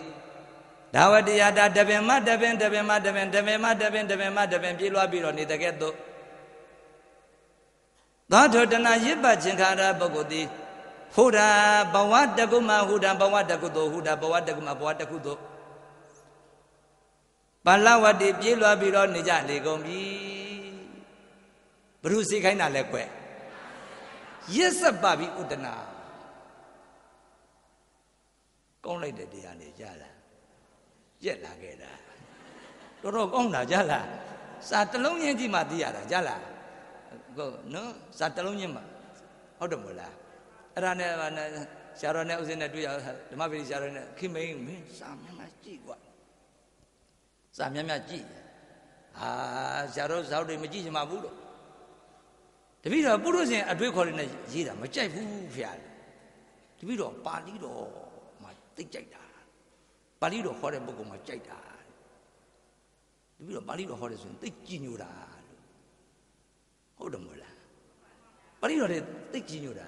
ဒါဝတိယတာတပင်မတပင်တပင်မတပင်တပင်မတပင်တပင်မတပင်ပြေးလွှားပြီးတော့နေတဲ့ကဲ့သို့သောထောတနာရစ်ပတ်ခြင်းခါရပုဂ္ဂိုလ်သည်ဟုဒာဘဝတကုမဟုဒာဘဝတကုသို့ဟုဒာဘဝတကုမဘဝတကုသို့ ပါဠဝတိပြေးလွှားပြီးတော့နေကြလေကုန်ပြီဘုရုစိခိုင်းတာလဲကွရစ်စပ်ပါပြီဥဒနာကောင်းလိုက်တဲ့တရားနေကြလားရက်လာခဲ့တာတော်တော်ကောင်းတာကြလားစာတလုံးချင်းကြည့်မှသိရတာကြလားကိုနော်စာတလုံးချင်းမှဟုတ်တယ်မလားအဲ့ဒါနဲ့ဆရာတော်နဲ့ဥစဉ်နဲ့တွေ့ရဓမ္မပတိဆရာတော်နဲ့ခင်မင်းမင်းစာမြတ်မြတ်ကြည့်ကွာ စာမြတ်မြတ်ကြည့်ဟာဆရာတော်ဇောက်တွေမကြည့်ချင်ပါဘူးလို့တပည့်တော်ပုရုဇဉ်အတွေ့ခေါ်ရတဲ့ရေးတာမကြိုက်ဘူးဖျားတပည့်တော်ပါဠိတော်မှာသိကြိုက်တာပါဠိတော်ဟောတဲ့ပုဂ္ဂိုလ်မှာကြိုက်တာတပည့်တော်ပါဠိတော်ဟောတယ်ဆိုရင်သိကြည်ညိုတာလို့ဟုတ်တယ်မို့လားပါဠိတော်တွေသိကြည်ညိုတာ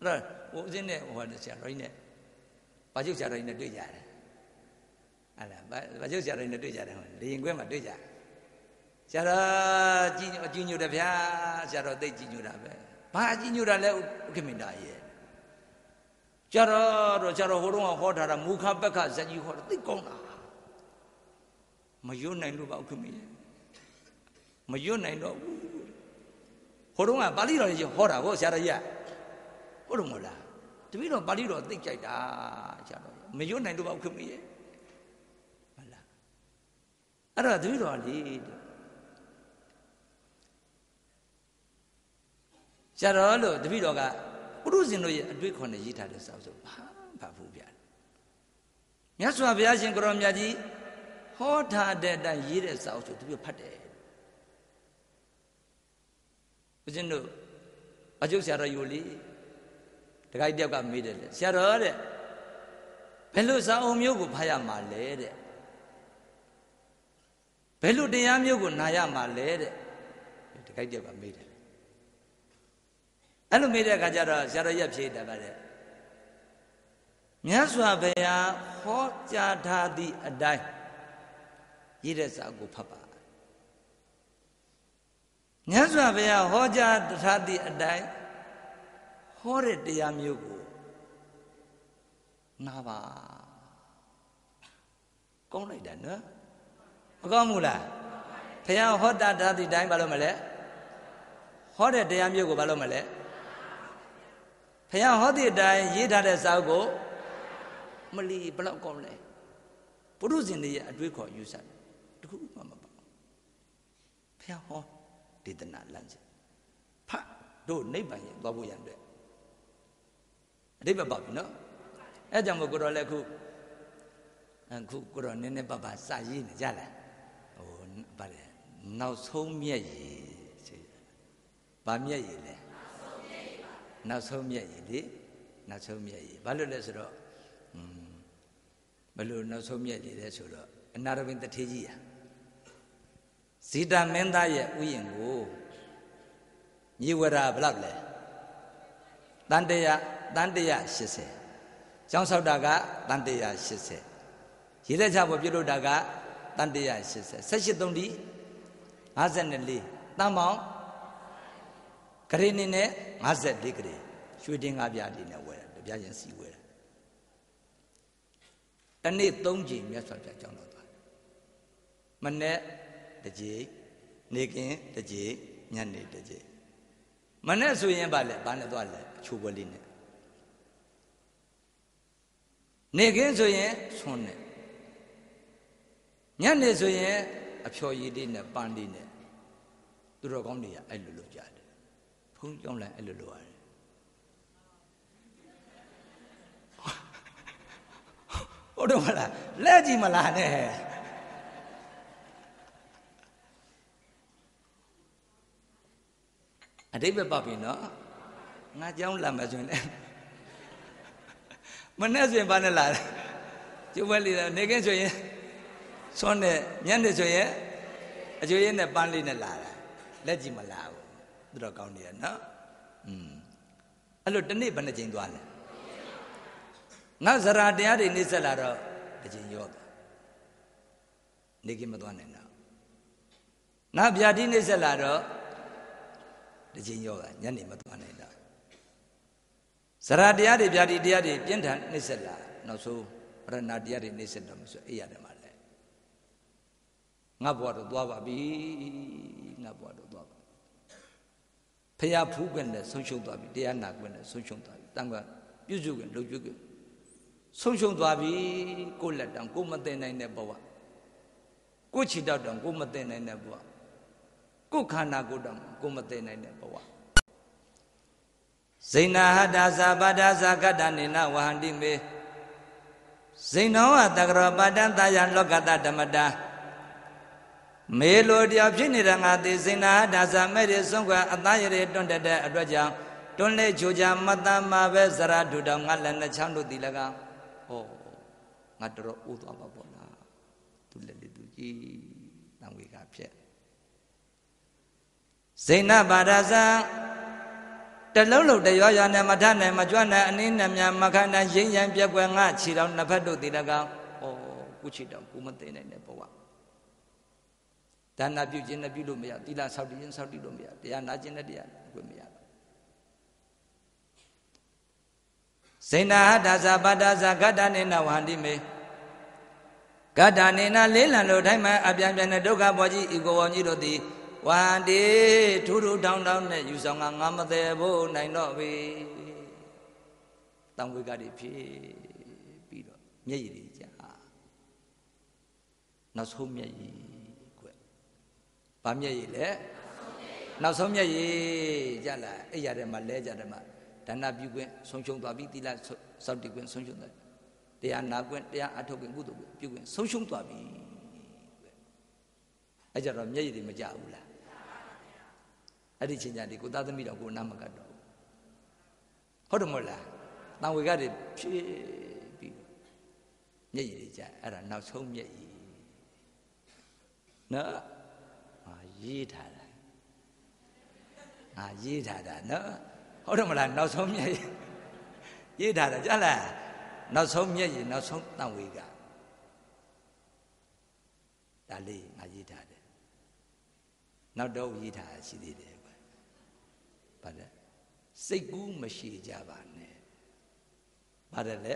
အဲ့ဒါဟိုအင်းနဲ့ဟိုဟာဆရာတော်ကြီးနဲ့ဘာချုပ်ဆရာတော်ကြီးနဲ့တွေ့ကြတယ် အဲ့ဒါဘာချုပ်ဆရာတော်ကြီးနဲ့တွေ့ကြတယ်ဟိုလေရင်ခွဲမှာတွေ့ကြတယ်ဆရာတော်ကြည်ညိုကြည်ညိုတယ်ဗျာဆရာတော်သိကြည်ညိုတာပဲဘာကြည်ညိုတာလဲဥက္ကမင်တာရဲ့ကျတော့တော့ကျတော့ဟိုတုန်းကဟောထားတာမူခပက္ခဇက်ကြီးဟောတာသိကောင်းတာမယွတ်နိုင်လို့ပါဥက္ကမင်မယွတ်နိုင်တော့ဘူးဟိုတုန်းကပါဠိတော်ကြီးဟောတာကိုဆရာတော်ကြီးကဟုတ်တယ်မို့လားတပည့်တော်ပါဠိတော်သိကြိုက်တာဆရာတော်မယွတ်နိုင်လို့ပါဥက္ကမင်ဟုတ်လား အဲ့တော့တပည့်တော်ကလေဆရာတော်လို့တပည့်တော်ကပုရုဇဉ်တို့ရဲ့အတွေ့ခွန်နဲ့ရေးထားတဲ့စာအုပ်ဆိုဘာဘာဘူးဗျာမြတ်စွာဘုရားရှင်ကိုရောမြတ်ကြီးဟောထားတဲ့အတိုင်းရေးတဲ့စာအုပ်ဆိုတပည့်ဖတ်တယ်ဦးဇင်းတို့အကျုပ်ဆရာတော်ယူလီတခိုက်တယောက်ကမေးတယ်လေဆရာတော်တဲ့ဘယ်လိုစာအုပ်မျိုးကိုဖတ်ရမှာလဲတဲ့ ဘယ်လိုတရားမျိုးကိုနာရမှာလဲတဲ့တခိုက်တယောက်ကမေးတယ်အဲ့လိုမေးတဲ့အခါကျတော့ဆရာတော်ရက်ဖြေတာကတဲ့မြတ်စွာဘုရားဟောကြားထားသည့်အတိုင်းရေးတဲ့စာကိုဖတ်ပါမြတ်စွာဘုရားဟောကြားထားသည့်အတိုင်းဟောတဲ့တရားမျိုးကိုနာပါကောင်းလိုက်တာနော် မကောင်းဘူးလားဘုရားဟောတာထားသည့်အတိုင်းဘာလို့မလဲဟောတဲ့တရားမျိုးကိုဘာလို့မလဲဘုရားဟောသည့်အတိုင်းရေးထားတဲ့စာအုပ်ကိုမလီဘလောက်ကောင်းလဲပုရုဇဉ်တွေရဲ့အတွေးခေါ်ယူဆတယ်တခုမှမပေါ့ဘုရားဟောဒေသနာလမ်းစဉ်ဖတ်တို့နိဗ္ဗာန်ရဲ့သွားဖို့ရတဲ့အဓိပ္ပာယ်ပါပြီနော်အဲကြောင့်မို့ကိုတော်လည်းခုအခုကိုတော်နည်းနည်းပါးပါစရေးနေကြလား ဗါတယ်နောက်ဆုံးမျက်ရည်ဗာမျက်ရည်လဲနောက်ဆုံးမျက်ရည်လေနောက်ဆုံးမျက်ရည်ဘာလို့လဲဆိုတော့ဘလို့နောက်ဆုံးမျက်ရည်လဲဆိုတော့အနာရဝင်းတထေကြီးရာဇီတာမင်းသားရဲ့ဥယျင်ကိုမြေဝရဘလောက်လဲတန်တရာတန်တရာ80ကျောင်းဆောက်တာကတန်တရာ80ရေလက်ချဘွပြုတ်လို့တာက တန်တရာ80 18သုံးဒီ54တန်ပေါင်းဂရေနေနဲ့54ဂရေရွှေတင်ငါးပြားလေးနဲ့ဝယ်တယ်တပြားချင်းစီဝယ်တယ်တနေ့၃ချိန်မြတ်စွာဘုရားကျောင်းတော်သွားမနေ့တစ်ကြိမ်နေကင်းတစ်ကြိမ်ညနေတစ်ကြိမ်မနေ့ဆိုရင်ဗာလဲဘာနဲ့သွားလဲအချိုးပွဲလေးနဲ့နေကင်းဆိုရင်ဆွန်းနဲ့ ညနေဆိုရင်အဖျော်ရည်လေးနဲ့ပန်းလေးနဲ့သူတော်ကောင်းတွေကအဲ့လိုလုပ်ကြတယ်ဘုန်းကြောင်းလည်းအဲ့လိုလုပ်ရတယ်ဟုတ်တော့မလားလက်ကြည့်မလားနဲ့အတိပ္ပယ်ပပြီနော်ငါကြောင်းလာမယ်ဆိုရင်လည်းမနဲ့ဆိုရင်ဘာနဲ့လာလဲကျုပ်ပဲလေနေကင်းဆိုရင် ဆွန်းနဲ့ညနေဆိုရင်အကျွေးနဲ့ပန်းလေးနဲ့လာတာလက်ကြည့်မလာဘူးသူတော့ကောင်းနေရနော်อืมအဲ့လိုတစ်နေ့ဘယ်နှကြိမ်သွားလဲငါဇရာတရားတွေနှိစက်လာတော့တစ်ကြိမ်ရောသွားနေကင်းမသွားနိုင်တော့ငါဗျာတိနှိစက်လာတော့တခြင်းယောဂညနေမသွားနိုင်တာဇရာတရားတွေဗျာတိတရားတွေပြင်းထန်နှိမ့်ဆက်လာနောက်ဆုံးရဏတရားတွေနှိမ့်ဆက်တော့မဆိုအိရတယ်မှာလဲ ငါဘွားတော့သွားပါပြီငါဘွားတော့သွားပါဖះဖူးခွင့်နဲ့ဆုံးရှုံးသွားပြီတရားနာခွင့်နဲ့ဆုံးရှုံးသွားပြီတန်ခါပြုစုခွင့်လုပ်ကျွခွင့်ဆုံးရှုံးသွားပြီကိုလက်တောင်ကိုမသိနိုင်တဲ့ဘဝကိုချီတောက်တောင်ကိုမသိနိုင်တဲ့ဘဝကိုယ်ခန္ဓာကိုယ်တောင်ကိုမသိနိုင်တဲ့ဘဝဇိနာဟတာသာပါဒသာကတ္တနေနဝဟန္တိမေဇိနောဝတကရောပါတံတာယလောကတဓမ္မတာ မေလိုတယောက်ဖြစ်နေတဲ့ငါသည်ဇိနာဟတာသာမဲ့ရဆုံးကအသားရည်တွန့်တက်တဲ့အတွက်ကြောင့်တွန်းလေချိုကြမတ္တမှာပဲဇရာဒုတောင်ငါလည်းနှချောင်းတို့ဒီလကဟောငါတော်အိုးသွားပါပေါ့လားသူလက်လေးသူကြည်တံဝေကဖြစ်ဇိနပါဒဇံတလုံးလုံးတရွရွနဲ့မထနဲ့မကြွနဲ့အနည်းနဲ့မြမခန္ဓာရင်းရန်ပြက်ကွယ်ငါခြေတော်နှစ်ဖက်တို့ဒီလကဩကုခြေတော်ကုမသိနိုင်တဲ့ဘဝ ဒါနပြုခြင်းနဲ့ပြုလို့မရသီလဆောက်တည်ခြင်းဆောက်တည်လို့မရတရားနာခြင်းနဲ့တရားကိုမရဇိနာဟဒါဇာပါဒဇာဂတ္တနေနဝန္တိမေဂတ္တနေနလေးလံလို့ထိုင်မှအပြန်ပြန်တဲ့ဒုက္ခပေါ်ကြီးဤကိုဝံကြီးတို့သည်ဝန္တိထူးထူးထောင်းထောင်းနဲ့ယူဆောင်ကငါမသေးဖို့နိုင်တော့ပြီတံဝေကတွေဖြစ်ပြီးတော့မျက်ရည်တွေကြာနောက်ဆုံးမျက်ရည်ကွ။ ဘာမျက်ရည်လဲနောက်ဆုံးမျက်ရည်ကြလားအဲ့ရတဲ့မှာလဲကြတယ်မှာဒါနပြုခွင့်ဆုံးရှုံးသွားပြီသီလစောင့်တည်ခွင့်ဆုံးရှုံးသွားတရားနာခွင့်တရားအထုတ်ခွင့်ကုသိုလ်ပြုခွင့်ဆုံးရှုံးသွားပြီအဲ့ကြတော့မျက်ရည်တွေမကြဘူးလားအဲ့ဒီချိန်ကျဒီကိုသားသမီးတော်ကိုနားမကတ်တော့ဟုတ်တယ်မဟုတ်လားတန်ဝေကတွေဖြည့်ပြီးမျက်ရည်တွေကြအဲ့ဒါနောက်ဆုံးမျက်ရည်နော်ဟာ ရေးထားတာဟာရေးထားတာနော်ဟုတ်တယ်မလားနောက်ဆုံးမျက်ရည်ရေးထားတာကြားလားနောက်ဆုံးမျက်ရည်နောက်ဆုံးတန်ဝေကဒါလေးငါရေးထားတယ်နောက်တော့ရေးထားရှိသေးတယ်ကွဗါတယ်စိတ်ကူးမရှိကြပါနဲ့ဗါတယ်လေ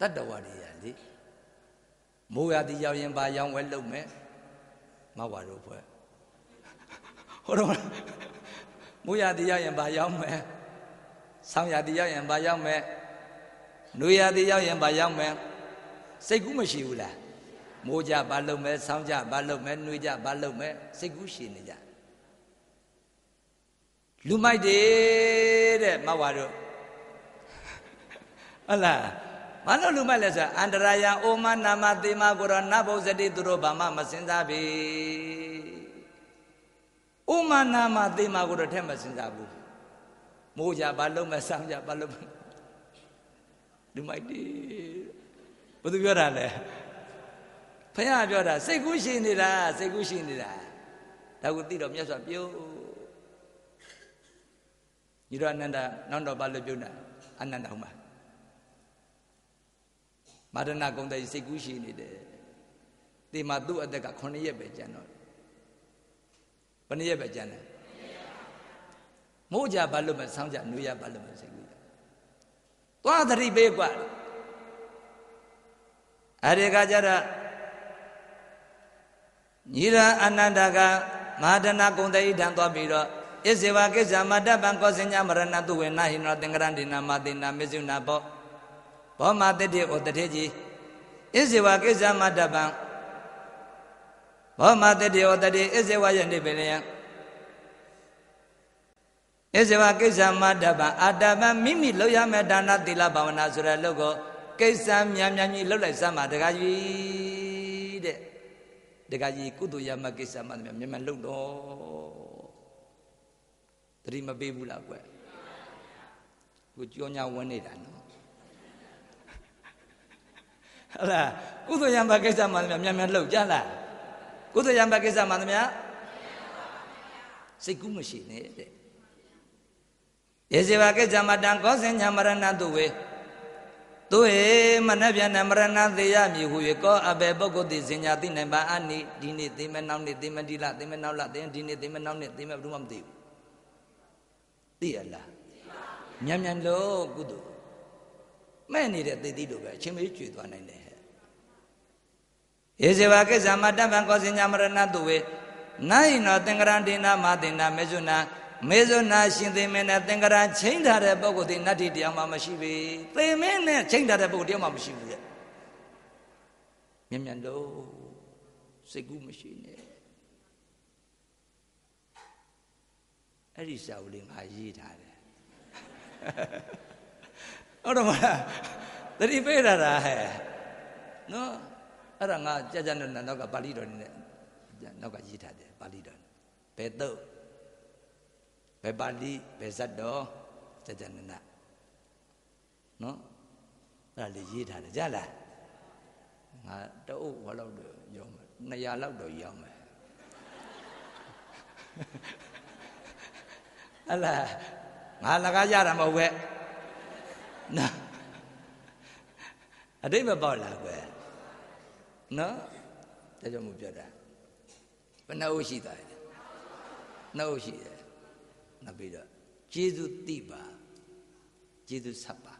တတ္တဝါတွေရလေ မိုးရသည်ရောက်ရင်ဘာရောင်းဝဲလုပ်မယ်မဝါတို့ဖွဲ့ဟုတ်တော့မိုးရသည်ရောက်ရင်ဘာရောက်မယ်ဆောင်းရသည်ရောက်ရင်ဘာရောက်မယ်နွေရသည်ရောက်ရင်ဘာရောက်မယ်စိတ်ကူးမရှိဘူးလားမိုးကြဘာလုပ်မယ်ဆောင်းကြဘာလုပ်မယ်နှွေးကြဘာလုပ်မယ်စိတ်ကူးရှိနေကြလူမိုက်တယ်တဲ့မဝါတို့ဟုတ်လား ဘာလို့လူမိုက်လဲဆိုအန္တရာယအိုမနာမသေမကိုရောနဘုဇတိသူတို့ဘာမှမစင်စားပြီအိုမနာမသေမကိုတော့ထဲမစင်စားဘူးမိုးကြဘာလုပ်မယ်ဆောင်းကြဘာလုပ်မယ်လူမိုက်တယ်ဘယ်သူပြောတာလဲဖခင်ပြောတာစိတ်ကူးရှိနေတာစိတ်ကူးရှိနေတာဒါကိုသိတော့မြတ်စွာပြောညီတော်အနန္ဒနောက်တော့ဘာလို့ပြုတ်တာအနန္ဒဟောမှာ မာရဏဂုံတဲ့စိတ်ကူးရှိနေတယ်ဒီမှာသူ့အသက်က9ရက်ပဲကျန်တော့ဘယ်နှစ်ရက်ပဲကျန်တယ်မိုးကြဘာလို့မဆောင်းကြနွေရဘာလို့မစိတ်ကူးသွားသတိပေးกว่าအဲ့ဒီကကြတော့ညီရအနန္ဒကမဟာဒနာဂုံတဲ့ဣဒံသွားပြီးတော့ဣဇေဝကိစ္စမတ္တပံကောစဉ္ညမရဏတုဝေနဟိနောသင်္ကရန္တိနာမတိနာမေဇုနာဘော ဘောမတတိဩတထေကြီးဣဇေဝကိစ္စမတ္တပံဘောမတတိဩတတိဣဇေဝယန္တိပေလယံဣဇေဝကိစ္စမတ္တပံအာတပံမိမိလောက်ရမယ့်ဒါနသီလဘာဝနာဆိုတဲ့လုပ်ကိုကိစ္စမြန်မြန်ကြီးလှုပ်လိုက်စမ်းပါတခါကြီးတဲ့တခါကြီးကုသိုလ်ရမကိစ္စမှမြန်မြန်လှုပ်တော့တတိမပေးဘူးလားကွယ်ကိုကြောညာဝင်နေတာနော် ဟလာကုသိုလ်ရံပါကိစ္စမှမြန်မြန်လှုပ်ကြလားကုသိုလ်ရံပါကိစ္စမှမြန်စိတ်ကူးမရှိနဲ့တဲ့ယေဇေဝကိစ္စမတံကောစင်ညာမရဏတုဝေသူဟေမနှပြနမရဏသေယမြည်ဟူ၍ကောအဘေပုဂ္ဂိုလ်တိစင်ညာသိနိုင်ပါအနိဒီနေ့သိမနောက်နေ့သိမဒီလသိမနောက်လသိဒီနေ့သိမနောက်နေ့သိမဘယ်သူမှမသိဘူးသိရလားညံ့ညံ့လို့ကုသိုလ်မဲ့နေတဲ့သိသိတို့ပဲအချင်းမေးကြွေသွားနိုင်တယ်ဟဲ့ဧ ဇေဝကိစ္စမတ္တဗံကောစင်ညာမရဏတုဝေနိုင်နောသင်္ကရန္တိနာမတင်နာမေဇုနာမေဇုနာရှင်သေမင်းနဲ့သင်္ကရာချိန်ထားတဲ့ပုဂ္ဂိုလ်ဒီနတ္တိတရားမှမရှိပြီသေမင်းနဲ့ချိန်ထားတဲ့ပုဂ္ဂိုလ်တရားမှမရှိဘူးလေမြင်မြန်လို့စိတ်ကူးမရှိနဲ့အဲ့ဒီစာအုပ်လေးငါရေးထားတယ်ဟုတ်တော့မလားတတိပေးတာဟဲ့နော် အဲ့ဒါငါကြာကြာနဲ့နောက်ကပါဠိတော်နဲ့နောက်ကရေးထားတယ်ပါဠိတော်ဘယ်တော့ဘယ်ပါဠိဘယ်ဇတ်တော်စัจ jana နော်အဲ့ဒါလေးရေးထားတယ်ကြားလားငါတအုပ်ဘာလို့တော့ရောင်းမယ်200လောက်တော့ရောင်းမယ်ဟလာငါလကားရတာမဟုတ်ပဲနော်အတိတ်မပေါက်လာကွယ် နော်ဒါကြောင့်မို့ပြောတာဘယ်နှအုပ်ရှိသားလဲနှုတ်ရှိတယ်နောက်ပြီးတော့ကျေးဇူးတိပါကျေးဇူးဆက်ပါ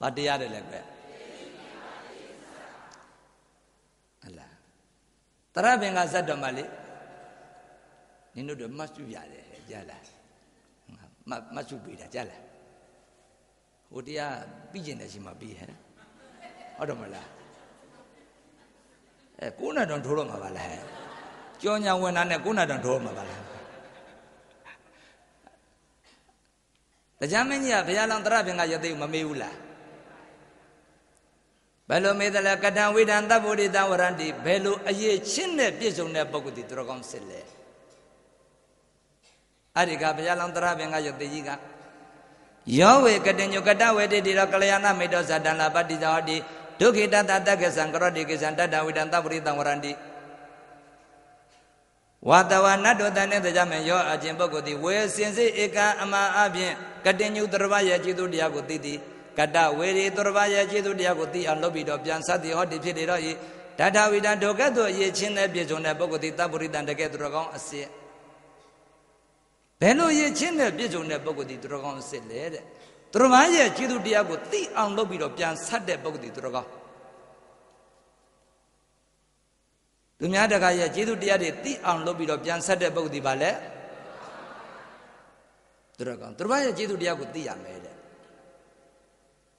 ဘာတရားတယ်လဲကွယ်အလားတရပင်ကဇတ်တော်မလေးနင်တို့တော့မှတ်စုရတယ်ကြားလားမှတ်မှတ်စုပေးတာကြားလားဟိုတရားပြီးကျင်တယ်ရှိမှပြီးဟဲ့ဟုတ်တယ်မလား အဲကိုးနဲ့တော့ထိုးတော့မှာပါလားကြောညာဝင်တာနဲ့ကိုးနဲ့တော့ထိုးမှာပါလားတရားမင်းကြီးကဘုရားလောင်းတရပင်ကရသိမမေးဘူးလားဘယ်လိုမေးတယ်လဲကတံဝိဒံသဗ္ဗုဒိတဝရန္တိဘယ်လိုအရေးချင်းနဲ့ပြည့်စုံတဲ့ပုဂ္ဂိုလ်ဒီသူတော်ကောင်းစစ်လဲအဲ့ဒီကဘုရားလောင်းတရပင်ကရသိကြီးကယောဝေကတညုကတဝေတိတိရောကလျာဏမိတောဇာတံလာပတ္တိဇာဟတိ ဒုက္ခိတတတက္ကသံကရောတိကိသံတတ္တဝိဒံသဗ္ဗုဒိတဝရန္တိဝါတဝနတ်တို့တန်တဲ့ကြမယ်ရောအခြင်းပုဂ္ဂိုလ်သည်ဝေစင်စစ်ဧကံအမအပြင်ကတညုတရဘရဲ့ကျေသူတရားကိုသိသည်ကတဝေရီတရဘရဲ့ကျေသူတရားကိုသိအောင်လုပ်ပြီးတော့ပြန်ဆက်သည်ဟောဒီဖြစ်နေတော့ဤတတဝိဒံဒုက္ကသို့အရေးချင်းတဲ့ပြည့်စုံတဲ့ပုဂ္ဂိုလ်သည်တပ္ပရိတံတကယ်သူတော်ကောင်းအစစ်ဘယ်လိုရေးချင်းတဲ့ပြည့်စုံတဲ့ပုဂ္ဂိုလ်သည်သူတော်ကောင်းအစစ်လဲတဲ့ သူတော်မရဲ့ကျေသူတရားကိုသိအောင်လုပ်ပြီးတော့ပြန်ဆက်တဲ့ပုဂ္ဂိုလ်သည်သူတော်ကောင်းသူများတကားရဲ့ကျေးဇူးတရားတွေသိအောင်လုပ်ပြီးတော့ပြန်ဆက်တဲ့ပုဂ္ဂိုလ်ဒီပါလေသူတော်ကောင်းသူတော်ရဲ့ကျေးဇူးတရားကိုသိရမယ်တဲ့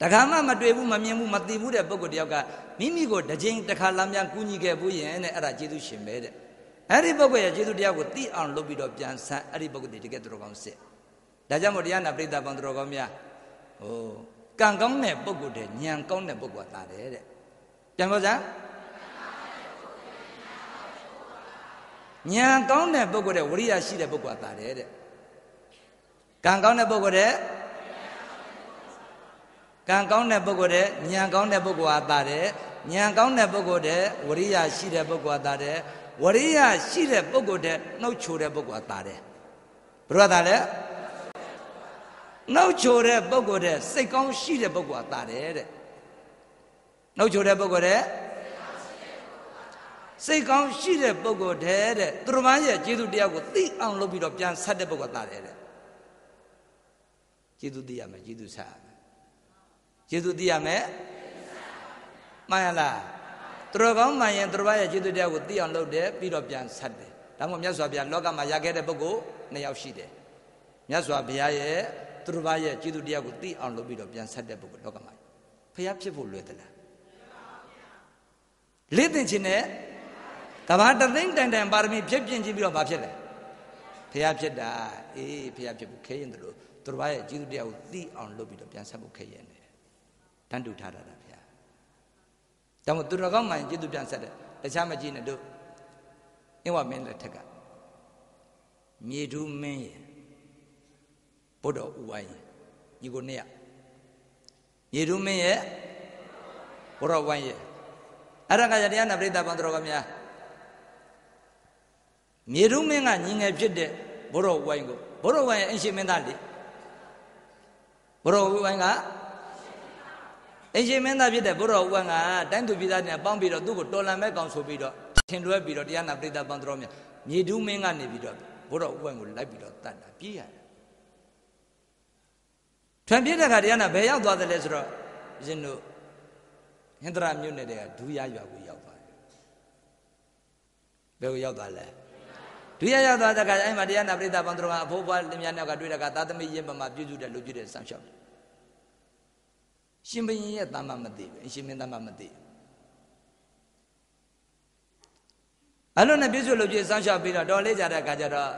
တခါမှမတွေ့ဘူးမမြင်ဘူးမသိဘူးတဲ့ပုဂ္ဂိုလ်တယောက်ကမိမိကိုတစ်ချိန်တစ်ခါလမ်းပြန်ကူညီခဲ့ဘူးရင်တဲ့အဲ့ဒါကျေးဇူးရှင်ပဲတဲ့အဲ့ဒီပုဂ္ဂိုလ်ရဲ့ကျေးဇူးတရားကိုသိအောင်လုပ်ပြီးတော့ပြန်ဆက်အဲ့ဒီပုဂ္ဂိုလ်ဒီတကယ်သူတော်ကောင်းစစ်ဒါကြောင့်မို့တရားနာပရိသတ်ပေါင်းသူတော်ကောင်းများ ဟိုကံကောင်းတဲ့ပုဂ္ဂိုလ်တဲ့ဉာဏ်ကောင်းတဲ့ပုဂ္ဂိုလ်ကသာတယ်တဲ့ပြန်ပြောစမ်းဉာဏ်ကောင်းတဲ့ပုဂ္ဂိုလ်တဲ့ဝရိယရှိတဲ့ပုဂ္ဂိုလ်ကသာတယ်တဲ့ကံကောင်းတဲ့ပုဂ္ဂိုလ်တဲ့ကံကောင်းတဲ့ပုဂ္ဂိုလ်တဲ့ဉာဏ်ကောင်းတဲ့ပုဂ္ဂိုလ်ကသာတယ်ဉာဏ်ကောင်းတဲ့ပုဂ္ဂိုလ်တဲ့ဝရိယရှိတဲ့ပုဂ္ဂိုလ်ကသာတယ်ဝရိယရှိတဲ့ပုဂ္ဂိုလ်တဲ့နှုတ်ချိုတဲ့ပုဂ္ဂိုလ်ကသာတယ်ဘယ်လိုသာလဲ နှုတ်ချိုတဲ့ပုဂ္ဂိုလ်တဲ့စိတ်ကောင်းရှိတဲ့ပုဂ္ဂိုလ်ကသာတယ်တဲ့နှုတ်ချိုတဲ့ပုဂ္ဂိုလ်တဲ့စိတ်ကောင်းရှိတဲ့ပုဂ္ဂိုလ်တည်းတဲ့သူတော်မရဲ့ကျေးဇူးတရားကိုသိအောင်လုပ်ပြီးတော့ပြန်ဆက်တဲ့ပုဂ္ဂိုလ်သားတယ်တဲ့ကျေးဇူးသိရမယ်ကျေးဇူးဆက်ရမယ်ကျေးဇူးသိရမယ်မှန်ရလားသူတော်ကောင်းမှန်ရင်သူတော်ရဲ့ကျေးဇူးတရားကိုသိအောင်လုပ်တယ်ပြီးတော့ပြန်ဆက်တယ်ဒါမှမဟုတ်မြတ်စွာဘုရားလောကမှာရခဲ့တဲ့ပုဂ္ဂိုလ်နှစ်ယောက်ရှိတယ်မြတ်စွာဘုရားရဲ့ သူတော်ရဲ့ကျေးဇူးတရားကိုသိအောင်လုပ်ပြီးတော့ပြန်ဆက်တဲ့ပုဂ္ဂိုလ်လောကမှာဖျားဖြစ်ဖို့လွယ်သလားလေးသိချင်းနဲ့ကဘာတသိန်းတိုင်တိုင်ပါရမီဖြစ်ပြင်းကြည့်ပြီးတော့ဘာဖြစ်လဲဖះဖြစ်တာအေးဖះဖြစ်ဖို့ခဲရင်တို့သူတော်ဘာရဲ့ကျေးဇူးတရားကိုသိအောင်လုပ်ပြီးတော့ပြန်ဆက်ဖို့ခဲရင်တယ်တန်တူထားတာဖះဒါမှသူတော်ကောင်းမှရင်ကျေးဇူးပြန်ဆက်တယ်တခြားမကြည့်နဲ့တို့အင်းဝမင်းလက်ထက်ကမြေတူးမင်းရဲ့ ဘုဒ္ဓဥဝိုင်းညီကိုနှစ်ရမြေတူးမင်းရဲ့ဘုရားဝိုင်းရဲ့အဲ့ဒါကတရားနာပရိသတ်ပေါင်းတော်ကများမြေတုံးမင်းကညီငယ်ဖြစ်တဲ့ဘုရောဝိုင်းကိုဘုရောဝိုင်းရဲ့အင်ရှင်မင်းသားလေဘုရောဝိုင်းကအင်ရှင်မင်းသားဖြစ်တဲ့ဘုရောဝိုင်းကတိုင်းသူပြည်သားတွေပေါင်းပြီးတော့သူ့ကိုတော်လန်မဲ့ကောင်ဆိုပြီးတော့ထင်လွဲပြီးတော့တရားနာပရိသတ်ပေါင်းတော်များမြေတုံးမင်းကနေပြီးတော့ဘုရောဝိုင်းကိုလိုက်ပြီးတော့တတ်တာပြေးရတယ် ထွန်ပြတဲ့ခါတရားနာဘယ်ရောက်သွားတယ်လဲဆိုတော့ရှင်တို့ဟင်္ဒရာမြို့နယ်တည်းကဒူးရရွာကိုရောက်သွားတယ်ဘယ်ကိုရောက်သွားလဲဒုရရောက်သွားတဲ့အခါအဲ့မှာတရားနာပရိသတ်ပေါင်းတို့ကအဖိုးဘွားလင်မြတ်နောက်ကတွေ့တဲ့အခါသာသမီရင်ပမာပြုစုတဲ့လူပြုတဲ့ဆန့်လျှောက်တယ်ရှင်ဘရင်ရဲ့တမ္မမသိဘူးရှင်မင်းတမ္မမသိအဲ့လိုနဲ့ပြုစုလူပြုဆန့်လျှောက်ပြီးတော့တော်လေးကြတဲ့အခါကျတော့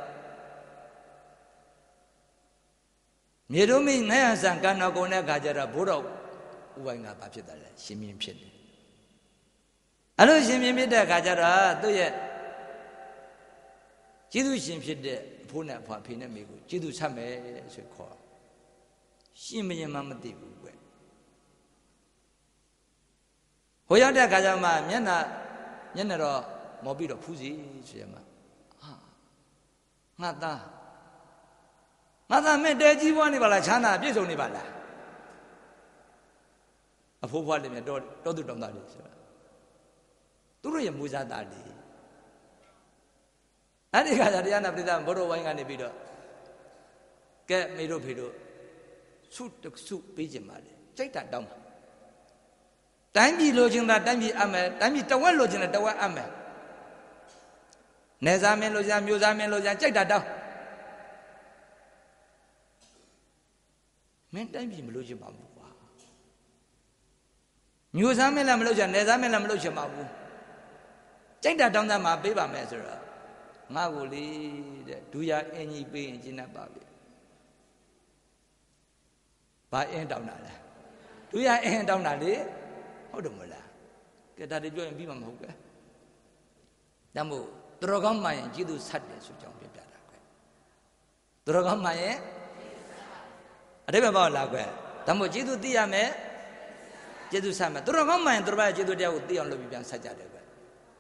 မြေတို့မိနိုင်ဟန်ဆန်ကံတော်ကုန်တဲ့အခါကျတော့ဘိုးတော်ဥပိုင်ကဘာဖြစ်တယ်လဲရှင်မင်းဖြစ်တယ်အဲ့လိုရှင်မင်းဖြစ်တဲ့အခါကျတော့သူ့ရဲ့ကျေးဇူးရှင်ဖြစ်တဲ့အဖိုးနဲ့အဖွာဖေနဲ့မေကိုကျေးဇူးဆက်မယ်ဆိုခေါ်ရှင်မရင်မမသိဘူးကွဟိုရောက်တဲ့ခါကျမှမျက်နှာမျက်နှာတော့မော်ပြီးတော့ဖူးစီဆိုရမှာဟာငါသား ငါသားမင်းတဲကြီးပွားနေပါလားချမ်းသာပြည့်စုံနေပါလားအဖိုးဖွားလည်းမြတော့တော့သူတောင်းတာလေဆိုတာသူတို့ရဲ့မူစားသားလေအဲ့ဒီခါကျတရားနာပရိသတ်ဘုရောဝိုင်းကနေပြီးတော့ကဲမေတို့ဖေတို့ဆုတဆုပေးခြင်းပါလေကြိုက်တာတောင်းပါတိုင်းပြည်လိုချင်တာတိုင်းပြည်အမယ်တိုင်းပြည်တဝက်လိုချင်တာတဝက်အမယ်နေသားမင်းလိုချင်မျိုးသားမင်းလိုချင်ကြိုက်တာတောင်း မင်းတိုင်းပြည်မလိုချင်ပါဘူးကွာမျိုးသားမင်းလည်းမလိုချင်နေသားမင်းလည်းမလိုချင်ပါဘူးကြိုက်တာတောင်းတာမှာပေးပါမယ်ဆိုတော့ငါ့ကိုလေတဲ့ဒူရအင်ကြီးပေးရင်ကျင်းတတ်ပါပြီဘာအင်းတောင်းတာလဲဒူရအင်းတောင်းတာလေဟုတ်တယ်မလားကဲဒါတွေပြောရင်ပြီးမှာမဟုတ်ကဲဒါမို့သူတော်ကောင်းမှရင်ကျေးဇူးဆက်တယ်ဆိုကြောင်းပြပြတာကွသူတော်ကောင်းမှရင် အတိပ္ပယ်ပေါ့လားကွဒါမို့ကျေးဇူးသိရမယ်ကျေးဇူးဆက်မယ်သူတော်ကောင်းမှရင်သူတော်ဘာကျေးဇူးတရားကိုသိအောင်လုပ်ပြီးပြန်ဆက်ကြတယ်ကွ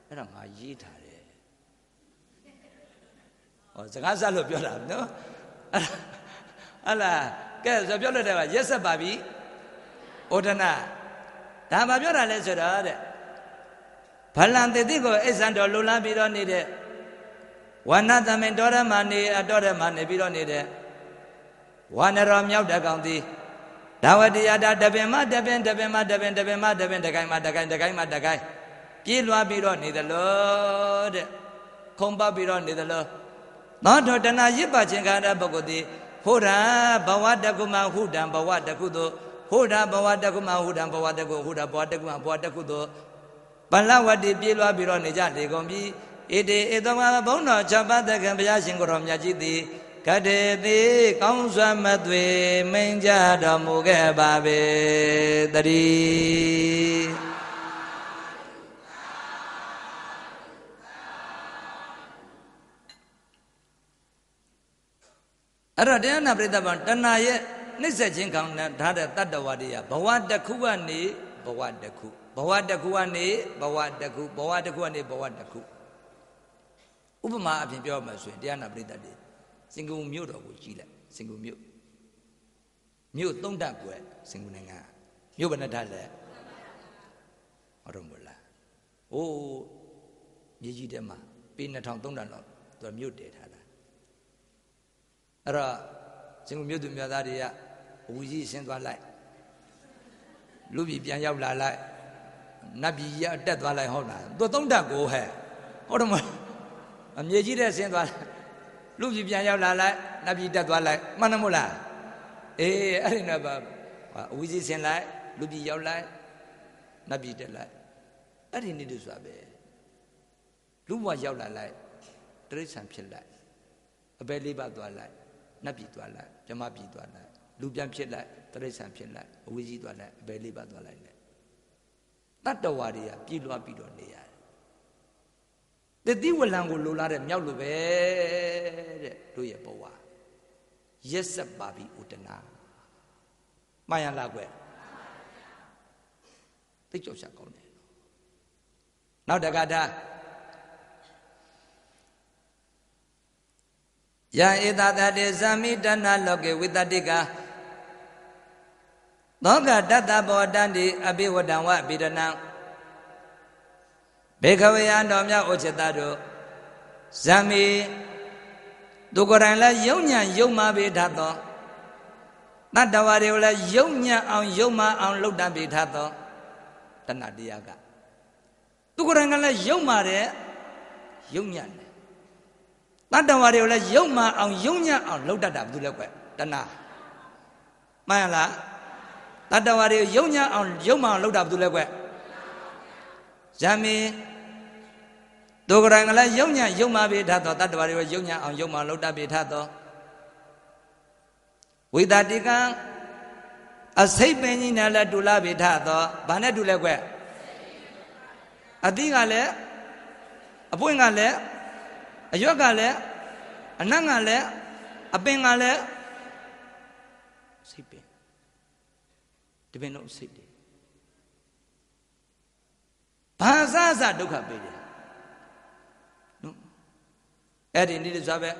အဲ့ဒါငါရေးထားတယ်ဟောစကားဆက်လို့ပြောတာနော်အဲ့လားကဲဆိုပြောလို့တဲ့ကရက်ဆက်ပါပြီဩဒနာဒါဘာပြောတာလဲဆိုတော့တဲ့ဖလံတတိကိုအိဆန်တော်လူလန်းပြီးတော့နေတဲ့ဝါနသမင်တော်ရမနေအတော်ရမနေပြီးတော့နေတဲ့ ဝါနရောမြောက်တကောင်သည်ဒါဝတိယတာတပင်မတပင်တပင်မတပင်တပင်မတပင်တကိုင်းမတကိုင်းတကိုင်းမတကိုင်းပြေးလွှားပြီးတော့နေသလို့တဲ့ခုံပတ်ပြီးတော့နေသလို့သောတောတဏရစ်ပါခြင်းကာရပုဂ္ဂိုလ်သည်ဟောရာဘဝတကုမဟုတံဘဝတကုသို့ဟောရာဘဝတကုမဟုတံဘဝတကုဟောရာဘဝတကုမဘဝတကုသို့ပလဝတိပြေးလွှားပြီးတော့နေကြလေကုန်ပြီဣတိဧတမဘုံတော်၆ပါးတက္ကံဘုရားရှင်ကိုတော်မြတ်ကြီးသည် ကတေတိကောင်းစွာမသွေမိန်ကြတော်မူခဲ့ပါပေတည်းအဲ့တော့တရားနာပရိသတ်ဘာတဏှာရဲ့နှိစ္စခြင်းကောင်းထားတဲ့တတ္တဝါတွေကဘဝတစ်ခုကနေဘဝတစ်ခုဘဝတစ်ခုကနေဘဝတစ်ခုဘဝတစ်ခုကနေဘဝတစ်ခုဥပမာအဖြစ်ပြောမှဆိုရင်တရားနာပရိသတ်တွေ စင်ကာပူမြို့တော်ကိုကြည့်လိုက်စင်ကာပူမြို့မြို့သုံးတက်ကွယ်စင်ကာပူနိုင်ငံမြို့ဘယ်နှထလဲဟုတ်တော့မလားအိုးမြေကြီးထဲမှာပေ2300လောက်သူမြို့တည်ထားအဲ့တော့စင်ကူမြို့သူမြို့သားတွေကအဝူကြီးဆင်းသွားလိုက်လူပြည်ပြန်ရောက်လာလိုက်နတ်ပြည်ရတက်သွားလိုက်ဟုတ်လားသူသုံးတက်ကိုဟဲ့ဟုတ်တယ်မဟုတ်အမြေကြီးတဲ့ဆင်းသွားလူ ပြည်ပြန်ရောက်လာလိုက်နတ်ပြည်တက်သွားလိုက်မှန်တယ်မို့လားအေးအဲ့ဒီတော့အဝူကြီးဆင်းလိုက်လူပြည်ရောက်လိုက်နတ်ပြည်တက်လိုက်အဲ့ဒီနေ့တူဆိုတာပဲလူဘဝရောက်လာလိုက်တိရစ္ဆာန်ဖြစ်လိုက်အပဲလေးပါသွားလိုက်နတ်ပြည်သွားလိုက်မြမပြည်သွားလိုက်လူပြန်ဖြစ်လိုက်တရိစ္ဆာန်ဖြစ်လိုက်အဝိဇ္ဇီသွားလိုက်အဘယ်လေးပါသွားလိုက်လဲတတ္တဝါတွေကပြည်လွှားပြီးတော့နေရ တယ်တတိဝလံကိုလိုလားတဲ့မြောက်လိုပဲတဲ့တို့ရဲ့ဘဝရက်ဆက်ပါပြီဥတနာမှန်ရလားကွယ်သိကြောက်ရှာကောင်းတယ်နောက်တကတာယံဧတတတေဇမိတဏလောကေဝိတတိကသောကတတဘောတန္တိအဘိဝတံဝဗိဒနံ ဘေခဝေယံတော်မြတ်ဩချတတို့ဇမိသူကိုယ်တိုင်လည်းယုံညံ့ယုံမာပေထသောတတ္တဝါတွေကိုလည်းယုံညံ့အောင်ယုံမာအောင်လှုပ်တတ်ပေထသောတဏ္ဍတရားကသူကိုယ်တိုင်ကလည်းယုံမာတဲ့ယုံညံ့တတ္တဝါတွေကိုလည်းယုံမှအောင်ယုံညံ့အောင်လှုပ်တတ်တာဘာလို့လဲကွတဏှာမှန်လားတတ္တဝါတွေယုံညံ့အောင်ယုံမှအောင်လှုပ်တာဘာလို့လဲကွဇာမီ သူကရံကလည်းယုံညံ့ယုံမှပေထသောတတ္တဝါတွေကိုယုံညံ့အောင်ယုံမှလှုပ်တတ်ပေထသောဝိသတိကံအစိတ်ပင်ကြီးနဲ့လည်းတူလာပေထသောဘာနဲ့တူလဲကွအတိကလည်းအပွင့်ကလည်းအရွက်ကလည်းအနတ်ကလည်းအပင်ကလည်းစိတ်ပင်ဒီပင်တော့စိတ်တယ်ဘာသာစဒုက္ခပေးတယ်နော် အဲ့ဒီနေ့ဆိုပဲ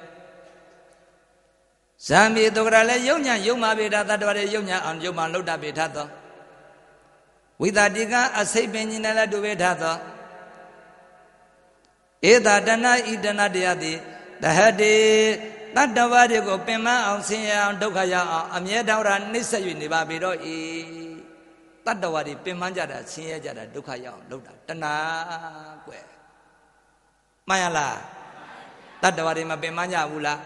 ဇာမီတုကရလည်းယုံညာယုံမာပေတာတတ္တဝရယုံညာအောင်ယုံမာလုဒ္ဒပေထသောဝိသတိကအစိတ်ပင်ကြီးနဲ့လည်းတူပေထသောဧတာတဏဤတဏတရားသည်တဟတိတတ္တဝါတွေကိုပင်မအောင်ဆင်းရဲအောင်ဒုက္ခရအောင်အမြဲတမ်းရာနှိမ့်ဆက်၍နေပါပေတော့ဤတတ္တဝါတွေပင်မကြတာဆင်းရဲကြတာဒုက္ခရအောင်လုပ်တာတဏကွယ်မှန်ရလား တတ္တဝါတွေမပင်မကြဘူးလား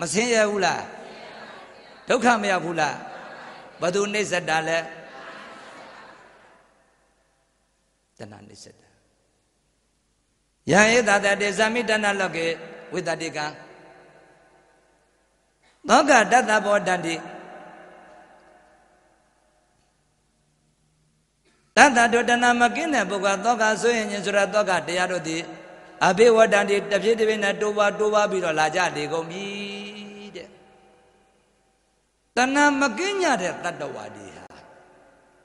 မဆင်းရဲဘူးလားဒုက္ခမရောက်ဘူးလားဘသူနှိမ့်ဆက်တာလဲတဏနှိမ့်ဆက်တာယံဧတတတေဇာမိတဏလောကေဝိတတိကံသောကတတ္တဘောတန္တိတတ္တဒုတနာမကင်းတဲ့ပုဂ္ဂိုလ်သောကဆိုရင်ဆိုရသောကတရားတို့သည် အဘိဝတ္တန္တိတပြည့်တပြည့်နဲ့တိုးပွားတိုးပွားပြီးတော့လာကြလေကုန်ပြီတဲ့တဏမကင်းကြတဲ့တတ္တဝါတွေဟာ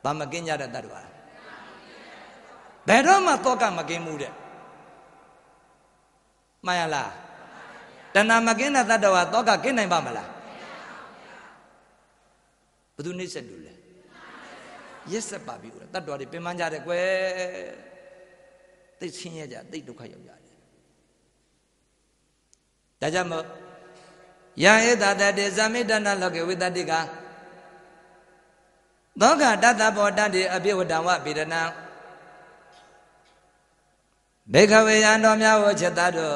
ဘာမကင်းကြတဲ့တတ္တဝါဘယ်တော့မှသောကမကင်းမှုတဲ့မှန်ရလားတဏမကင်းတဲ့တတ္တဝါသောကကင်းနိုင်ပါမလားဘယ်သူနှိမ့်ဆက်လို့လဲရက်ဆက်ပါပြီကွတတ္တဝါတွေပင်ပန်းကြတယ်ကွယ်သိချင်းရကြသိဒုက္ခရောက်ကြတယ် ဒါကြောင့်မို့ယံဧတတတေဇမိတနာလောကေဝိတတိကသောကတတဘောတတိအပိဝတံဝဗေဒနာဘေခဝေယံတော်များဝချက်သားတို့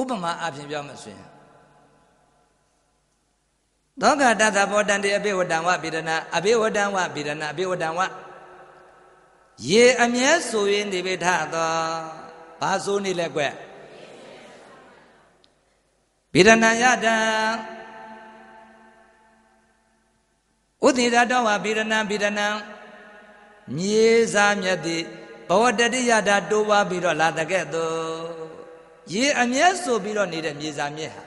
ဥပမာအဖြစ်ပြောမှဆိုရင်သောကတတဘောတန်တေအပိဝတံဝဗေဒနာအပိဝတံဝဗေဒနာအပိဝတံဝရေအမြဲဆိုရင်ဒီပိထသောဘာဆိုနေလဲကွ ဗေဒနာယတံဥဒိရတောဝဗေဒနာဗေဒနာမြေစာမြတ်တိဘဝတတိယတာတိုးပွားပြီးတော့လာတဲ့ကဲ့သို့ရေအမျက်ဆိုပြီးတော့နေတဲ့မြေစာမြက်ဟာ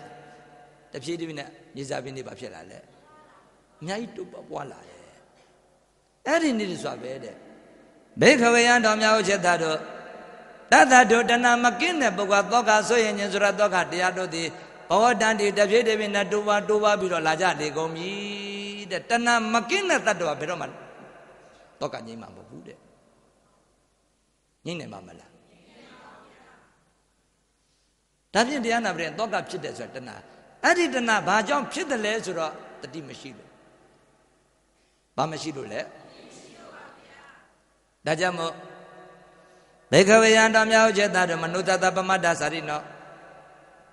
တဖြည်းဖြည်းနဲ့မြေစာပင်တွေပါဖြစ်လာလဲအများကြီးတိုးပွားလာတယ်အဲ့ဒီနေ့ဆိုပဲတဲ့ဘေခဝေယံတော်များဥချက်သားတို့တတ္တတို့တဏမကင်းတဲ့ပုဂ္ဂိုလ်သောကဆိုရင်ခြင်းဆိုရသောကတရားတို့သည် ဘဝတန်တီတဖြည်းတဖြည်းနဲ့တိုးပွားတိုးပွားပြီးတော့လာကြလေကုန်ပြီတဲ့တဏမကင်းတဲ့တတ္တဝါဘယ်တော့မှသောကငြိမ်းမှာမဟုတ်ဘူးတဲ့ငြိမ့်နိုင်ပါမလားဒါဖြင့်တရားနာပြန်တော့ကဖြစ်တယ်ဆိုတာတဏှာအဲ့ဒီတဏှာဘာကြောင့်ဖြစ်တယ်လဲဆိုတော့တတိမရှိလို့ဘာမရှိလို့လဲဒါကြောင့်မို့ဘေကဝေယံတော်မြောက်ချက်သားတို့မနုဿတပမတ္တသာရိနော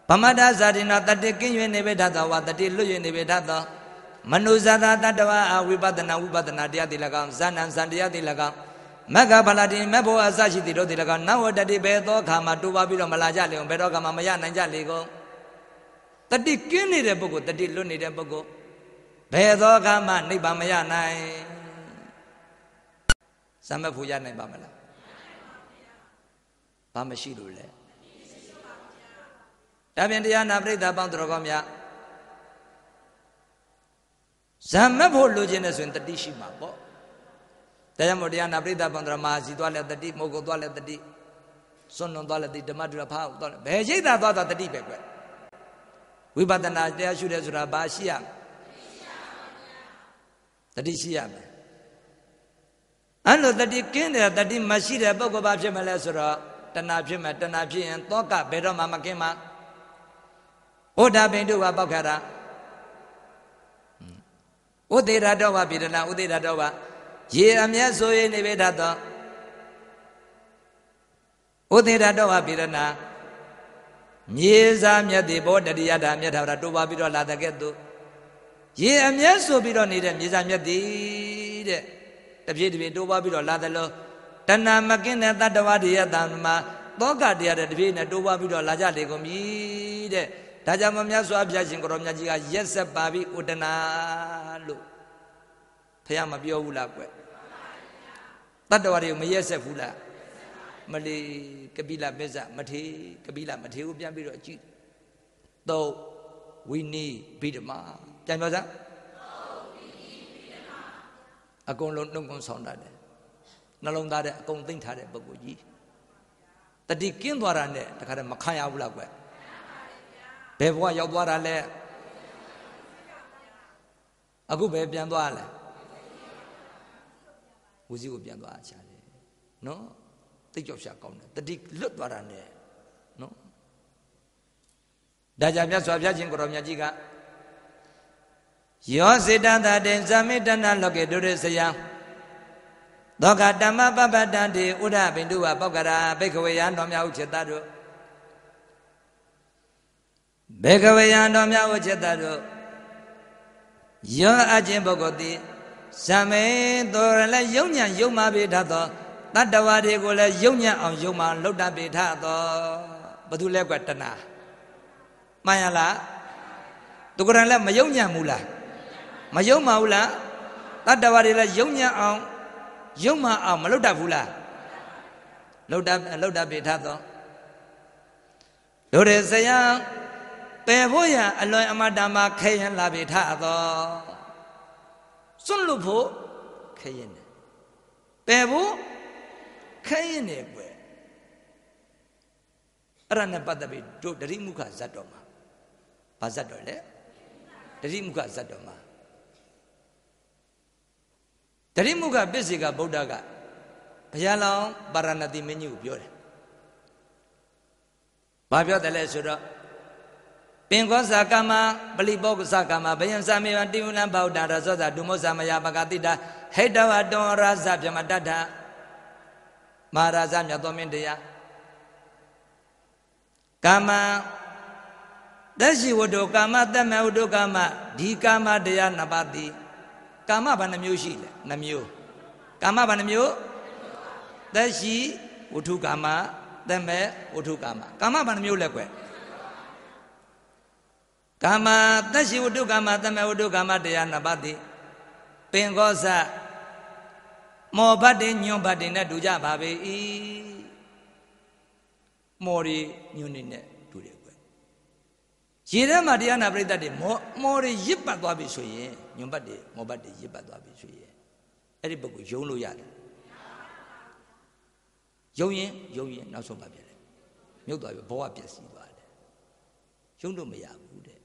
ပမတ္တဇာတိနောတတိကင်း၍နေပေတတ်သောဝတတိလွတ်၍နေပေတတ်သောမနုဇာတာတတဝအဝိပဒနာဝိပဒနာတရားတိ၎င်းဇာဏံဇန်တရားတိ၎င်းမက္ခဖလာတိမဘောအစရှိတိတို့တိ၎င်းနဝတတိဘယ်သောခါမှာတိုးပါပြီးတော့မလာကြလေအောင်ဘယ်တော့ခါမှမရနိုင်ကြလေကုန်တတိကင်းနေတဲ့ပုဂ္ဂိုလ်တတိလွတ်နေတဲ့ပုဂ္ဂိုလ်ဘယ်သောခါမှနိဗ္ဗာန်မရနိုင်သမတ်ဖို့ရနိုင်ပါမလားဘာမရှိလို့လဲ ဒါပြင်တရားနာပရိသတ်ပေါင်းတော်ကောင်းများဇမ္မတ်ဖို့လိုချင်တယ်ဆိုရင်တတိရှိမှာပေါ့တရားမို့တရားနာပရိသတ်ပေါင်းတော်မှာစီသွားလဲတတိမို့ကိုသွားလဲတတိစွန့်လွန်သွားလဲတတိဓမ္မတူဖားသွားလဲဘယ်ရိတ်သာသွားတာတတိပဲကွဝိပဿနာတရားရှုတယ်ဆိုတာဘာရှိရတတိရှိရမယ်အဲ့လိုတတိကင်းတယ်တတိမရှိတဲ့ပုဂ္ဂိုလ်ဘာဖြစ်မလဲဆိုတော့တဏှာဖြစ်မယ်တဏှာဖြစ်ရင်သောကဘယ်တော့မှမကင်းမှာ ဩဒါပင်တို့ကပောက်ခါတာဥသေရတောဝပိရဏဥသေရတောဝရေအမျက်ဆိုရင်နေပေတတ်သောဥသေရတောဝပိရဏမြေစာမြတ်တိဘောတတိယတာမြတ်ထာဝရတိုးပါပြီးတော့လာတဲ့ကဲ့သို့ရေအမျက်ဆိုပြီးတော့နေတဲ့မြေစာမြတ်တိတဲ့တပြည့်တပြည့်တိုးပါပြီးတော့လာတယ်လို့တဏမကင်းတဲ့တတ္တဝါတွေရဲ့တန်မှာသောကတရားတဲ့တပြည့်နဲ့တိုးပါပြီးတော့လာကြလေကုန်ပြီတဲ့ ဒါကြောင့်မမြတ်စွာဘုရားရှင်ကိုရောမြတ်ကြီးကရက်ဆက်ပါပြီဥဒနာလို့ဖះမပြောဘူးလားကွတတ္တဝါတွေကိုမရက်ဆက်ဘူးလားမလီကပိလမစ္ဆမထေကပိလမထေကိုပြန်ပြီးတော့ကြည့်သုတ်ဝိနိဗိဓမာပြန်ပြောစမ်းအကုန်လုံးနှုတ်ကွန်းဆောင်တတ်တယ်နှလုံးသားတဲ့အကုန်သိမ့်ထားတဲ့ပုဂ္ဂိုလ်ကြီးတတိကင်းသွားတာနဲ့တခါတည်းမခံရဘူးလားကွ ဘယ်ဘဝရောက်သွားတာလဲအခုပဲပြန်သွားလဲဝူစီကိုပြန်သွားချာတယ်နော်တိတ်ကြောက်ရှာကောင်းတယ်တတိလွတ်သွားတာနဲ့နော်ဒါကြမြတ်စွာဘုရားရှင်ကိုရောမြတ်ကြီးကယောစေတသတေဇမိတနာလောကေဒုရစယံသောကဓမ္မပပတ္တံတေဥဒဘိန္ဒုဝပောက္ကရာဘိကဝေယံတော်များဥจิตတို့ ဘေကဝေယံတော်များဥจิตတို့ယောအချင်းပုဂ္ဂိုလ်သည်ဇမေတော်လည်းယုံညံယုံမာပေထသောတတ္တဝါတွေကိုလည်းယုံညံအောင်ယုံမာလှုပ်တတ်ပေထသောဘသူလဲကွတဏမှန်ရလားသူကလည်းမယုံညံဘူးလားမယုံမှာဘူးလားတတ္တဝါတွေလည်းယုံညံအောင်ယုံမာအောင်မလှုပ်တတ်ဘူးလားလှုပ်တတ်လှုပ်တတ်ပေထသောတို့ရစယံ ပယ်ဖို့ရအလွန်အမတမခဲရင်လာပေထသောစွန့်လွတ်ဖို့ခဲရင်တယ်ပယ်ဖို့ခဲရင်တယ်ကွယ်အဲ့ဒါနဲ့ပတ်သက်ပြီးတို့တတိမုခဇတ်တော်မှာဘာဇတ်တော်လဲတတိမုခဇတ်တော်မှာတတိမုခပစ္စေကဗုဒ္ဓကဘုရားလောင်းပါရဏတိမင်းကြီးကိုပြောတယ်ဘာပြောတယ်လဲဆိုတော့ ပင်ခောဇာကမပလိပောကဇကမဘယံသမေဝတိဝလံဗောဒ္ဓရဇောဇဒုမောဇမယပကတိတာဟိတဝတောရဇဗြမတတ္ထမဟာရာဇမြတ်တော်မင်းတရားကာမသက်ရှိဝတ္တုကာမသက်မဲ့ဝတ္တုကာမဒီကာမတရားနှစ်ပါးသည်ကာမဘာနှမျိုးရှိလဲနှမျိုးကာမဘာနှမျိုးသက်ရှိဝတ္ထုကာမသက်မဲ့ဝတ္ထုကာမကာမဘာနှမျိုးလဲကွယ် ကာမသက်ရှိဝတ္ထုကာမသက်မဲ့ဝတ္ထုကာမတရားနှစ်ပါးသည်ပင်ကောဇမောဘတ်တင်ညွန်ဘတ်တင်နဲ့တူကြပါပေ၏မော်ရီညွန်နေနဲ့တူတယ်ကွယ်ရေထဲမှာတရားနာပရိသတ်တွေမော်မော်ရီရစ်ပတ်သွားပြီဆိုရင်ညွန်ဘတ်တွေမော်ဘတ်တွေရစ်ပတ်သွားပြီဆိုရင်အဲ့ဒီပုဂ္ဂိုလ်ယုံလို့ရတယ်ယုံရင်ယုံရင်နောက်ဆုံးပါပြတယ်မြုပ်သွားပြီဘဝပျက်စီးသွားတယ်ယုံလို့မရဘူးတဲ့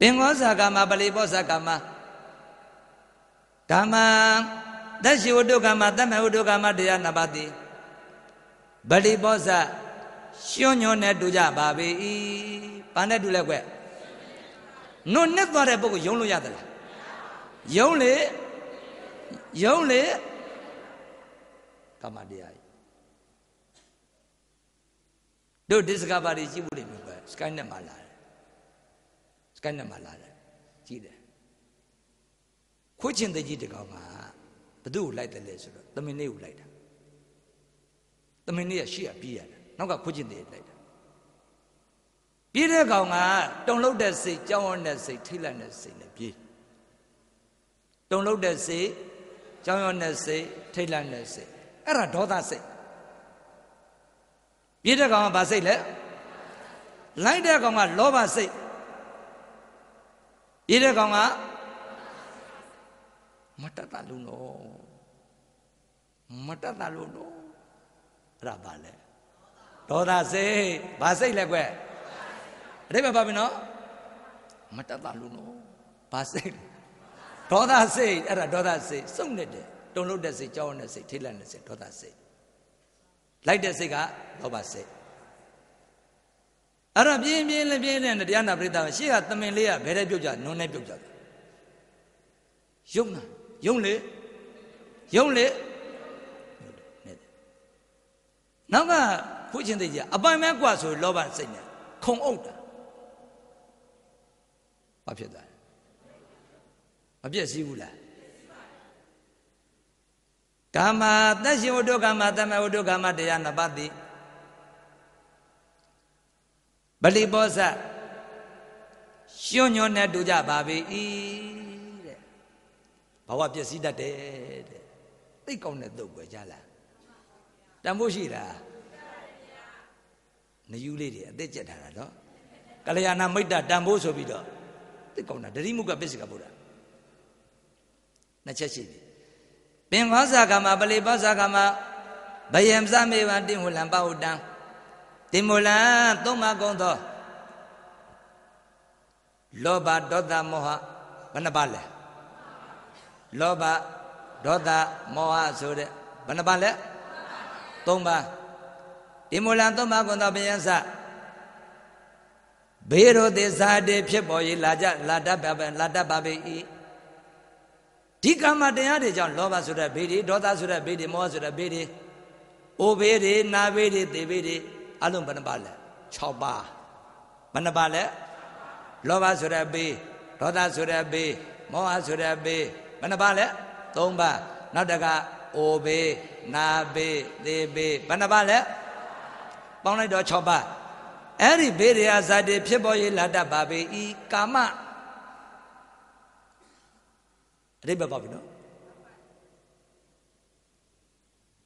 ပင်္ဂောဇာကမပလိပောဇာကမကာမသက်ရှိဝတ္တုကာမသက်မဲ့ဝတ္တုကာမတရားနှစ်ပါးသည်ဗလိပောဇရှွညွန်နဲ့တူကြပါပေ၏ဘာနဲ့တူလဲကွနုနဲ့သွားတဲ့ပုဂ္ဂိုလ်ယုံလို့ရသလားယုံလေယုံလေကာမတရားတို့ discovery ကြည့်ဖို့လိမ့်မယ်ကွ skynet မှာလာ တယ် skynet မှာလာတယ်ကြည့်တယ်ခွချင်တကြီးတကောင်ကဘသူ့ကိုလိုက်တယ်လဲဆိုတော့သမင်လေးကိုလိုက်တာသမင်လေးကရှေ့ကပြေးရတာနောက်ကခွချင်တကြီးလိုက်တာပြေးတဲ့ကောင်ကတုံလုတ်တဲ့စိတ်ကြောင်းရတဲ့စိတ်ထိတ်လန့်တဲ့စိတ်နဲ့ပြေးတုံလုတ်တဲ့စိတ်ကြောင်းရတဲ့စိတ်ထိတ်လန့်တဲ့စိတ်အဲ့ဒါဒေါသစိတ်ပြေးတဲ့ကောင်ကဘာစိတ်လဲလိုက်တဲ့ကောင်ကလောဘစိတ် ပြေးတဲ့ကောင်ကမတတ်တာလို့နော်မတတ်တာလို့နော်အဲ့ဒါဘာလဲဒေါသစိတ်ဘာစိတ်လဲကွအတိပ္ပယ်ပါပြီနော်မတတ်တာလို့နော်ဘာစိတ်ဒေါသစိတ်အဲ့ဒါဒေါသစိတ်စုံနေတယ်တုံလို့တဲ့စိတ်ကြောင်းတဲ့စိတ်ထိတ်လန့်တဲ့စိတ်ဒေါသစိတ်လိုက်တဲ့စိတ်ကလောဘစိတ် အဲ့တော့ပြင်းပြင်းလည်းပြင်းတဲ့တရားနာပရိသတ်ရှေ့ကသမင်လေးကဘယ်တဲ့ပြုတ်ကြနုံးနဲ့ပြုတ်ကြယုံနာယုံလေယုံလေနောက်ကခုချင်းသိကြအပိုင်မဲ့กว่าဆိုလောဘစိတ်နဲ့ခုံအုပ်တာဘာဖြစ်သွားလဲမပြည့်စည်ဘူးလားကာမသက်ရှင်ဝတ္ထုကာမသမဝတ္ထုကာမတရားနှစ်ပါးသည် ဗလိဘောဇရှွညွန်နဲ့တူကြပါပေ၏ဘဝပျက်စီးတတ်တယ်တဲ့သိကောင်းတဲ့သုတ်ပဲကြားလားတန်ဖို့ရှိလားနယူးလေးတွေအသက်ကျက်ထားတာနော်ကလျာဏမိတ်တတန်ဖိုးဆိုပြီးတော့သိကောင်းတာဒရိမုကပစ္စကဗုဒ္ဓနှစ်ချက်ရှိပြီပင်ခောဇာကမပလိပောဇာကမဘယံစမေဝတိဟူလံပဟုတံ တိမူလံသုံးပါကုံသောလောဘဒေါသမောဟဘယ်နှပါလဲလောဘဒေါသမောဟဆိုတဲ့ဘယ်နှပါလဲသုံးပါတိမူလံသုံးပါကုံသောဘယံစဘေရောသေဇာတေဖြစ်ပေါ်၍လာကြလာတတ်ပါပဲလာတတ်ပါပဲဤဒီကမ္မတရားတွေကြောင့်လောဘဆိုတဲ့ဘေးတွေဒေါသဆိုတဲ့ဘေးတွေမောဟဆိုတဲ့ဘေးတွေအိုဘေးတွေနာဘေးတွေသေဘေးတွေ အလုံးဘယ်နှပါလဲ6ပါးဘယ်နှပါလဲလောဘဆိုတဲ့ဘေးဒေါသဆိုတဲ့ဘေးမောဟဆိုတဲ့ဘေးဘယ်နှပါလဲ3ပါးနောက်တကအိုဘေးနာဘေးသေဘေးဘယ်နှပါလဲပေါင်းလိုက်တော့6ပါးအဲ့ဒီဘေးရိယဇာတိဖြစ်ပေါ်ရေးလာတတ်ပါပေဤကာမအတိပ္ပယ်ပေါ့ပြီနော်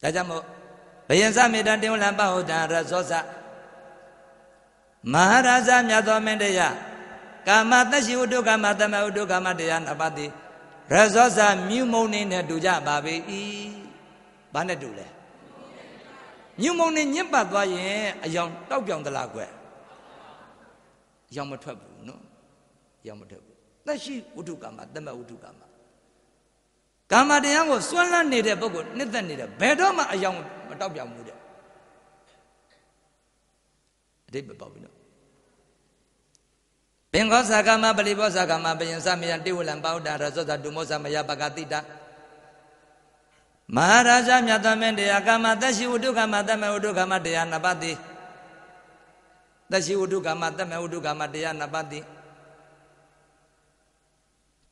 ဒါကြောင့်မို့ ဘယင်စမေတ္တတင်ဝလံပဟုတ်တံရဇောစမဟာရာဇမြတ်သောမင်းတရားကာမတရှိဝတ္ထုကာမတမဝတ္ထုကာမတရားနပါတိရဇောစမြူမုံနေနဲ့တူကြပါပေ၏ဘာနဲ့တူလဲမြူမုံနေညစ်ပတ်သွားရင်အယောင်တောက်ပြောင်သလားကွယ်အယောင်မထွက်ဘူးနော်အယောင်မထွက်ဘူးသက်ရှိဝတ္ထုကာမတမဝတ္ထုကာမကာမတရားကိုစွန့်လန်းနေတဲ့ပုဂ္ဂိုလ်နှစ်သက်နေတဲ့ဘယ်တော့မှအယောင်မ တောက်ပြောင်ဘူးတဲ့အတိတ်ပဲပေါ့ပြီနော်ပင်ခောသကမပလိဘောသကမပယံသမယတိဝလံပေါဒရဇောသတုမောသမယပကတိတမဟာရာဇမြတ်သမင်းတရားကာမသက်ရှိဝတ္ထုကာမတမဝတ္ထုကာမတရားနပတိသက်ရှိဝတ္ထုကာမတမဝတ္ထုကာမတရားနပတိ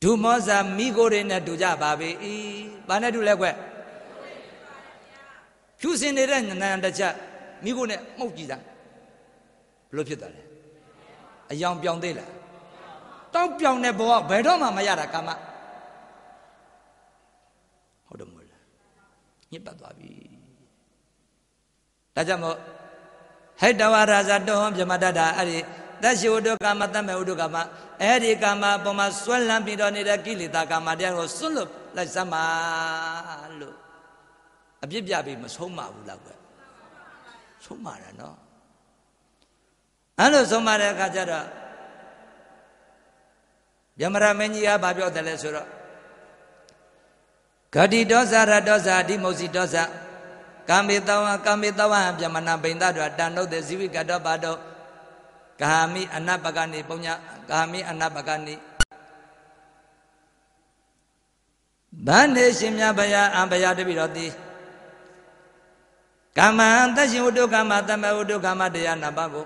ဒုမောဇာမိကိုတွေနဲ့တူကြပါပြီ။ဘာနဲ့တူလဲကွ။ ဖြူစင်နေတဲ့နန္တချက်မိကိုနဲ့မှုတ်ကြည့်တာဘလို့ဖြစ်သွားလဲ။အယောင်ပြောင်သေးလား။တောက်ပြောင်တဲ့ဘဝဘယ်တော့မှမရတာကာမ။ဟုတ်တယ်မို့လား။ညစ်ပတ်သွားပြီ။ဒါကြောင့်မို့ဟိတဝရာဇတောဟံပြမတ္တအဲ့ဒီသက်ရှိဝတ္တကာမတတ်မဲ့ဝတ္တကာမအဲ့ဒီကာမအပေါ်မှာဆွဲလန်းပြီးတော့နေတဲ့ကိလေသာကာမတရားကိုစွန့်လွတ်လိုက်စမ်းပါလို့ အပြစ်ပြပြီးမဆုံးမဘူးလားကွဆုံးမတာနော်အဲ့လိုဆုံးမတဲ့အခါကျတော့ဗျမရမင်းကြီးကဘာပြောတယ်လဲဆိုတော့ဂတိဒောဇရဒောဇအဓိမုတ်စီဒောဇကာမေတဝကာမေတဝဗျမနာပိန်တတို့တန်တော့တဲ့ဇိဝိကတောပါတော့ကာမိအနပကနေပုံညာကာမိအနပကနေဗန္နေရှင်မြဘယအံဘယတပိတော်တိ ကာမံသက်ရှင်ဝတ္တုကာမတမဝတ္တုကာမတရားနာပါကို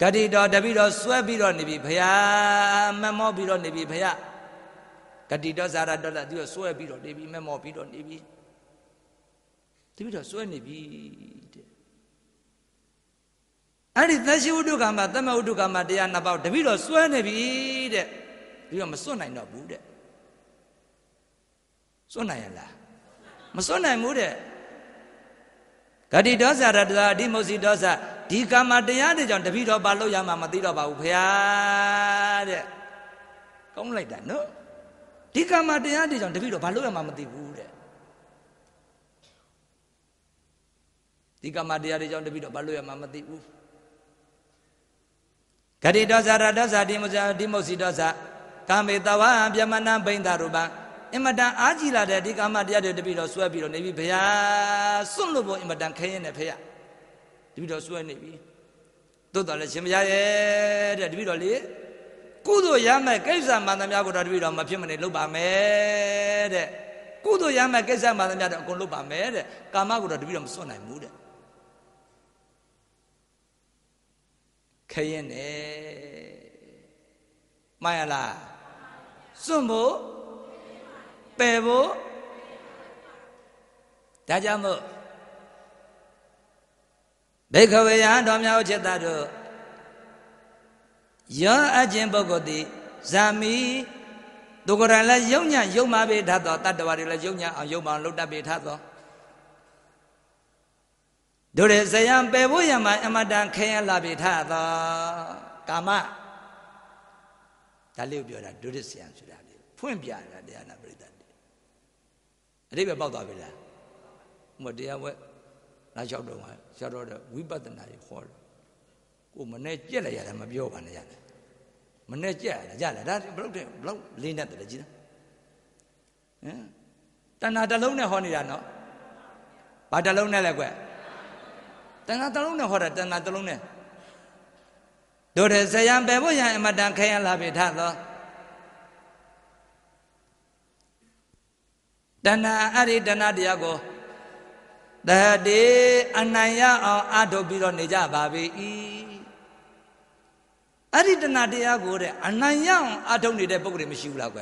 ဂတိတော်တပိတော်ဆွဲပြီးတော့နေပြီဘုရားမမောပြီးတော့နေပြီဘုရားဂတိတော်ဇာရတော်လာသူဆွဲပြီးတော့နေပြီမမောပြီးတော့နေပြီတပိတော်ဆွဲနေပြီတဲ့အဲ့ဒီသက်ရှိဝတ္ထုကမှာသမဝတ္ထုကမှာတရားနှစ်ပေါက်တပိတော့စွဲနေပြီတဲ့ပြီးတော့မစွန့်နိုင်တော့ဘူးတဲ့စွန့်နိုင်ရလားမစွန့်နိုင်ဘူးတဲ့ ဂတိဒောဇာရတအဓိမုစီဒောဇဒီကာမတရားတွေကြောင့်တပိတော့ဘာလို့ရမှာမသိတော့ပါဘူးဖရာတဲ့ကောင်းလိုက်တာနော်ဒီကာမတရားတွေကြောင့်တပိတော့ဘာလို့ရမှာမသိဘူးတဲ့ဒီကာမတရားတွေကြောင့်တပိတော့ဘာလို့ရမှာမသိဘူးဂတိဒောဇာရဒောဇာဒီမုဇာဒီမုစီဒောဇာကာမေတဝံပြမနံဘိန္ဒရူပံ အင်မတန်အားကြီးလာတဲ့ဒီကာမတရားတွေတပိတော့ဆွဲပြီးတော့နေပြီဘုရားစွန့်လို့ဖို့အင်မတန်ခဲရင်နဲ့ဖေရတပိတော့ဆွဲနေပြီသို့တော်လည်းရှင်မရရဲ့တဲ့တပိတော့လေကုသိုလ်ရမယ်ကိစ္စမှန်သမျှကိုတော့တပိတော့မဖြစ်မနေလုပ်ပါမယ်တဲ့ကုသိုလ်ရမယ်ကိစ္စမှန်သမျှတော့အကုန်လုပ်ပါမယ်တဲ့ကာမကိုတော့တပိတော့မစွန့်နိုင်ဘူးတဲ့ခရင်နဲ့မှန်ရလားစွန့်ဖို့ ပယ်ဖို့ဒါကြောင့်မို့ဘေခဝေယံတော်များဥจิตတို့ယောအချင်းပုဂ္ဂိုလ်သည်ဇာမီသူကရန်လည်းယုံညာယုံမှာပဲထသောတတ္တဝါတွေလည်းယုံညာအောင်ယုံမှာလုပ်တတ်ပေထသောတို့ရဇယံပယ်ဖို့ရမှာအမတန်ခဲရလာပြီထသောကာမဒါလေးကိုပြောတာဒုရဇယံဆိုတာလေဖွင့်ပြတာတရားနာပရိသတ်တွေ အတိပဲပေါက်သွားပြီလားဥမတရားဝဲလာလျှောက်တော့မှာလျှောက်တော့ဝိပဿနာကြီးဟောတယ်ကိုမနဲ့ကြက်လိုက်ရတယ်မပြောပါနဲ့ရတယ်မနဲ့ကြက်ရတယ်ရတယ်ဒါဘလို့တဲ့ဘလို့လေးနဲ့တယ်ကြည်လားဟမ်တဏှာတစ်လုံးနဲ့ဟောနေတာနော်ဘာတစ်လုံးနဲ့လဲကွတဏှာတစ်လုံးနဲ့ဟောတာတဏှာတစ်လုံးနဲ့တို့တဲ့ဇယံပယ်ဖို့ရန်အမတန်ခဲရလာပြီထသော တဏှာအဲ့ဒီတဏှာတရားကိုတတိအနိုင်ရအောင်အထုတ်ပြီးတော့နေကြပါပြီအဲ့ဒီတဏှာတရားကိုတဲ့အနိုင်ရအောင်အထုတ်နေတဲ့ပုဂ္ဂိုလ်မရှိဘူးလားကွ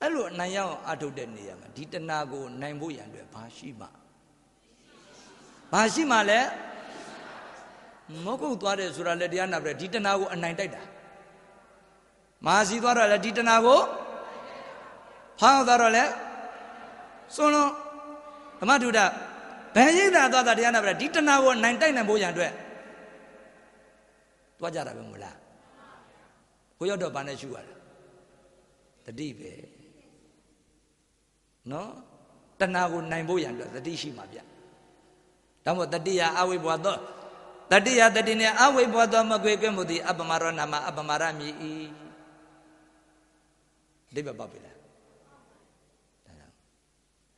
အဲ့လိုအနိုင်ရအောင်အထုတ်တဲ့နေရာမှာဒီတဏှာကိုနိုင်ဖို့ရန်အတွက်ဘာရှိမှဘာရှိမှလဲမကုတ်သွားတယ်ဆိုတာလည်းတရားနာပြဒီတဏှာကိုအနိုင်တိုက်တာ မာစီသွားတော့လည်းဒီတဏှာကိုဖောင်းသွားတော့လည်းစွန်းလုံးဓမ္မတုဒ္ဒဘယ်ရိပ်သာသွားတာတရားနာပြဒီတဏှာကိုနိုင်တိုက်နိုင်ဖို့ရန်အတွက်သွားကြတာပဲမလားကိုရောက်တော့ဘာနဲ့ရှုရတာတတိပဲနော်တဏှာကိုနိုင်ဖို့ရန်အတွက်တတိရှိမှာဗျဒါမို့တတိယအဝိဘဝသောတတိယတတိနဲ့အဝိဘဝသောမကွေကဲ့မှုသည်အပမရောနာမအပမရမြည် ဤဒိဗ္ဗပေလား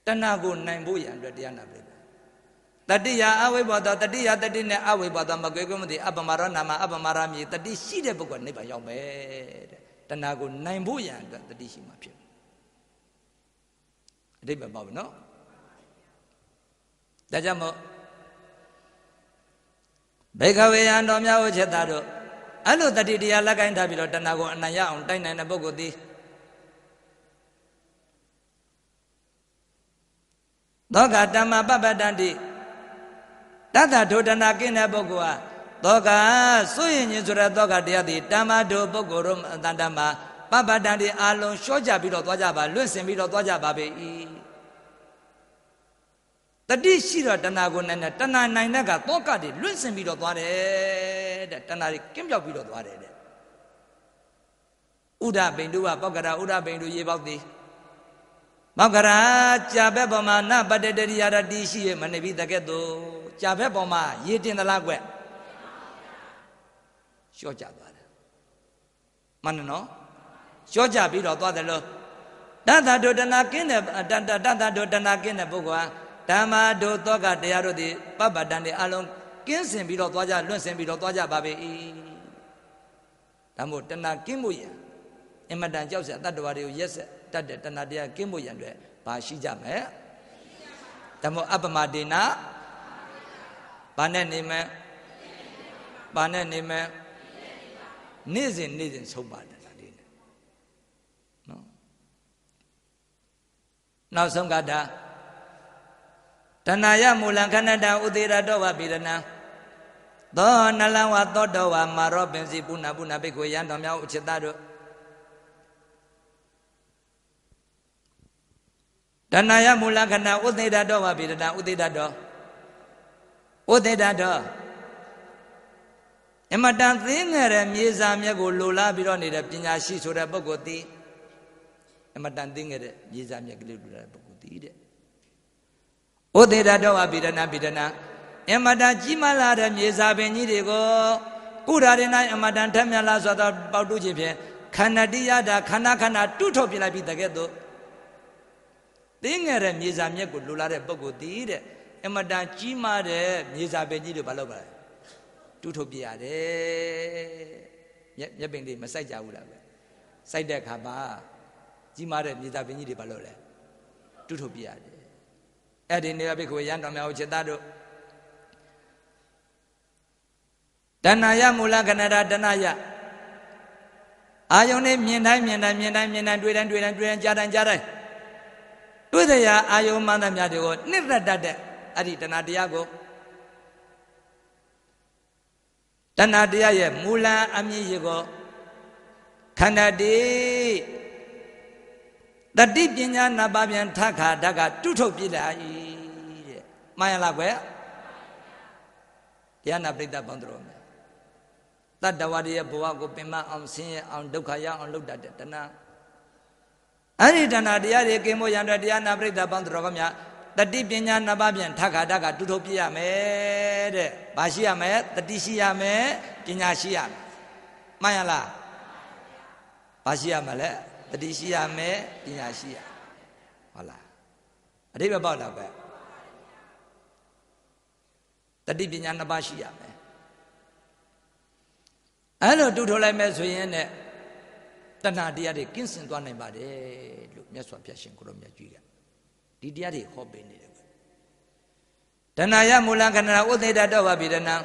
တဏှာကိုနိုင်ဖို့ရန်အတွက်တရားနာပြီတတိယအဝိဘောတတိယတတိနဲ့အဝိဘောတမကွေကွမသိအပမရနာမအပမရမြေတတိရှိတဲ့ပုဂ္ဂိုလ်နိဗ္ဗာန်ရောက်မယ်တဲ့တဏှာကိုနိုင်ဖို့ရန်အတွက်တတိရှိမှဖြစ်အတိပ္ပယ်ပေါ့ပြီနော်ဒါကြောင့်မို့ဘေခဝေယံတော်များဥချက်သားတို့အဲ့လိုတတိတရားလက်ကင်ထားပြီးတော့တဏှာကိုအနိုင်ရအောင်တိုက်နိုင်တဲ့ပုဂ္ဂိုလ်သည် သောကတမ္မပပ္ပတန္တိတတ္တဒုဒနာကိတဲ့ပုဂ္ဂိုလ်ဟာသောကဆိုရင်ချင်းဆိုတဲ့သောကတရားသည်တမ္မဒုပုဂ္ဂိုလ်တို့အတန်တမပပ္ပတန္တိအာလုံးလျှော့ကြပြီးတော့သွားကြပါလွင့်စင်ပြီးတော့သွားကြပါပေ၏တတိရှိတော့တဏှာကိုနိုင်တဲ့တဏှာနိုင်တဲ့ကသောကတွေလွင့်စင်ပြီးတော့သွားတယ်တဲ့တဏှာတွေကင်းပြောက်ပြီးတော့သွားတယ်တဲ့ဥဒပိန္ဒုဝပောက္ကရာဥဒပိန္ဒုရေပေါက်သည် မောက္ခရာကြာဘက်ပေါ်မှာနပတ္တတရိယာရတိရှိရမနေပြီတကဲ့သို့ကြာဘက်ပေါ်မှာရေတင်သလားကွလျှော့ကြသွားတယ်မှန်နော်လျှော့ကြပြီးတော့သွားတယ်လို့တတ္တဒုတနာကင်းတဲ့တတ္တတတ္တဒုတနာကင်းတဲ့ပုဂ္ဂိုလ်ဟာဓမ္မဒုသောကတရားတို့သည်ပပ္ပတန်တွေအလုံးကင်းစင်ပြီးတော့သွားကြလွင့်စင်ပြီးတော့သွားကြပါပဲ၏ဒါမို့တဏကင်းမှုရအင်မတန်ကြောက်စရာတတ္တဝါတွေကိုရက်ဆက် တတ်တဲ့တဏှာတရားကင်းဖို့ရန်အတွက်ဘာရှိကြမလဲဓမ္မအပ္ပမဒေနာဘာနဲ့နေမယ်ဘာနဲ့နေမယ်နေ့စဉ်နေ့စဉ်ဆုံးပါတယ်ဒါလေးနဲ့နော်နောက်ဆုံးကတာတဏှာယမူလံခဏတံဥသေးရတောဝပိရဏံသောနလံဝသောတောဝမာရောပင်စီပုဏ္ဏပုဏ္ဏဘိက္ခွေယံတော်များဥจิตတို့တ ဏှာယမူလခဏဥသေတတော်ဝပိရဏဥသေတတော်ဥသေတတော်အမတန်သိငယ်တဲ့မြေစာမြက်ကိုလိုလားပြီးတော့နေတဲ့ပညာရှိဆိုတဲ့ပုဂ္ဂိုလ်သည်အမတန်သိငယ်တဲ့မြေစာမြက်ကလေးလိုလားတဲ့ပုဂ္ဂိုလ်သည်တဲ့ဥသေတတော်ဝပိရဏပိရဏအမတန်ကြီးမားလာတဲ့မြေစာပင်ကြီးတွေကိုကုရာရင်၌အမတန်ထက်မြက်လာဆိုတော့ပေါတုခြင်းဖြင့်ခန္ဓာတရားတာခန္ဓာခန္ဓာတုထုတ်ပြလိုက်ပြီးတကဲ့သို့တ င်းငယ်တဲ့မြေစာမြက်ကိုလိုလားတဲ့ပုဂ္ဂိုလ်တည်တဲ့အမတန်ကြီးမားတဲ့မြေစာပင်ကြီးတွေဘာလုပ်ပါလဲတူထုတ်ပြရတယ်မြက်မြက်ပင်တွေမစိုက်ကြဘူးလားပဲစိုက်တဲ့အခါမှာကြီးမားတဲ့မြေစာပင်ကြီးတွေဘာလုပ်လဲတူထုတ်ပြရတယ်အဲ့ဒီနေရာဘိက္ခဝေရန်တော်များဥจิตတို့တဏှာယမူလခဏတာတဏှာယအာယုန်နဲ့မြင်တိုင်းမြင်တိုင်းမြင်တိုင်းမြင်တိုင်းတွေ့တိုင်းတွေ့တိုင်းတွေ့တိုင်းကြားတိုင်းကြားတိုင်း တွေ့တဲ့ရာအာယုံမှန်သမျှတွေကိုနှစ်သက်တတ်တဲ့အဲ့ဒီတဏှာတရားကိုတဏှာတရားရဲ့မူလအမြင့်ရေကိုခန္ဓာတည်တတိပညာနှစ်ပါးပြန်ထခါဓာတ်ကတုထုတ်ပြလိုက်တဲ့မှန်ရလားကွယ်တရားနာပရိသတ်ပေါင်းတော်များတတ္တဝါတွေရဲ့ဘဝကိုပင်မအောင်ဆင်းရဲအောင်ဒုက္ခရအောင်လုပ်တတ်တဲ့တဏှာ အဲ့ဒီတဏှာတရားတွေကင်းမို့ရန်တဲ့တရားနာပရိသတ်ပေါင်းတော်များတတိပညာနှစ်ပါးပြန်ထခါဓာတ်ကတုထုတ်ပြရမယ်တဲ့။ဘာရှိရမလဲတတိရှိရမယ်ပညာရှိရမယ်။မှန်ရလား။ဘာရှိရမလဲတတိရှိရမယ်ပညာရှိရဟုတ်လားအတိပ္ပယ်ပေါက်လားပဲတတိပညာနှစ်ပါးရှိရမယ်အဲ့လိုတူထုတ်လိုက်မယ်ဆိုရင်နဲ့ တဏှာတရားတွေကင်းစင်သွားနိုင်ပါတယ်လို့မြတ်စွာဘုရားရှင်ကိုရောမြတ်ကြီးကဒီတရားတွေဟောပေးနေတယ်ကွတဏှာယမူလခဏဥသေတတောဝပိရဏံ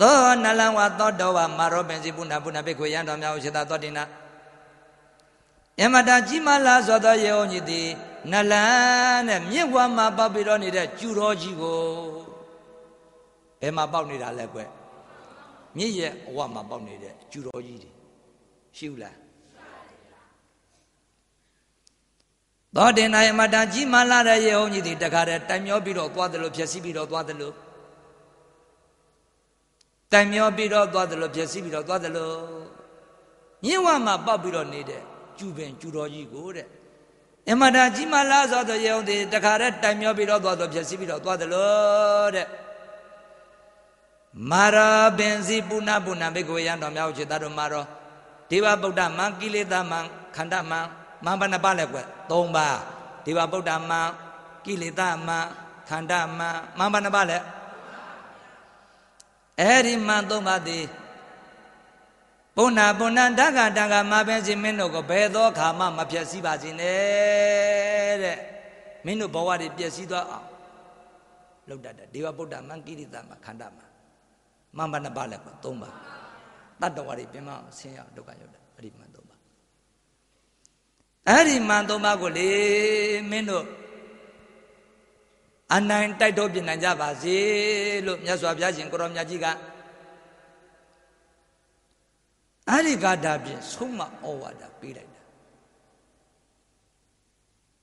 သောနလံဝသောတောဝမာရောပင်စီပုဏ္ဏပုဏ္ဏဘိက္ခွေယံတော်များဥရှိတာသောတိနာယမတာကြီးမလားဆိုသောယေဟောကြီးသည်နလန်နဲ့မြင့်ဝါမှာပေါက်ပြီးတော့နေတဲ့ကျူတော်ကြီးကိုဘယ်မှာပေါက်နေတာလဲကွမြင့်ရဲ့အဝမှာပေါက်နေတဲ့ကျူတော်ကြီးတွေ ရှိဘူးလားသောတင်နာယမတာကြီးမလားတဲ့ယေဟောကြီးသည်တခါတည်းတိုင်မျောပြီးတော့သွားတယ်လို့ဖြည့်ဆည်းပြီးတော့သွားတယ်လို့တိုင်မျောပြီးတော့သွားတယ်လို့ဖြည့်ဆည်းပြီးတော့သွားတယ်လို့မြင့်ဝါမှာပေါက်ပြီးတော့နေတဲ့ကျူပင်ကျူတော်ကြီးကိုတဲ့အမတာကြီးမလားဆိုတော့ရေအောင်ဒီတခါတည်းတိုင်မျောပြီးတော့သွားတော့ဖြစ်စီပြီးတော့သွားတယ်လို့တဲ့မာရပင်စီပုဏ္ဏပုဏ္ဏဘိက္ခဝေယံတော်မြောက်ချေတတော်မာရော ဒေဝဗုဒ္ဓမံကိလေသာမံခန္ဓာမံမံဘဏပါလဲကွ၃ပါးဒေဝဗုဒ္ဓမံကိလေသာမံခန္ဓာမံမံဘဏပါလဲအဲ့ဒီမံ၃ပါးသည်ပုဏ္ဏပုဏ္ဏတက္ကတက္ကမပဲစီမင်းတို့ကိုဘယ်သောခါမှမဖြည့်စည်းပါစေနဲ့တဲ့မင်းတို့ဘဝတွေပျက်စီးသွားအောင်လောက်တတ်တယ်ဒေဝဗုဒ္ဓမံကိရိတမခန္ဓာမမမနပါလဲကွသုံးပါ တတ္တဝါတွေပြင်မဆင်းရဒုက္ခရောက်တယ်အဲ့ဒီမန်သုံးပါအဲ့ဒီမန်သုံးပါကိုလေမင်းတို့အနိုင်တိုက်တော့ပြင်နိုင်ကြပါစေလို့မြတ်စွာဘုရားရှင်ကိုရောမြတ်ကြီးကအဲ့ဒီဂါထာဖြင့်ဆုံးမဩဝါဒပေးလိုက်တာ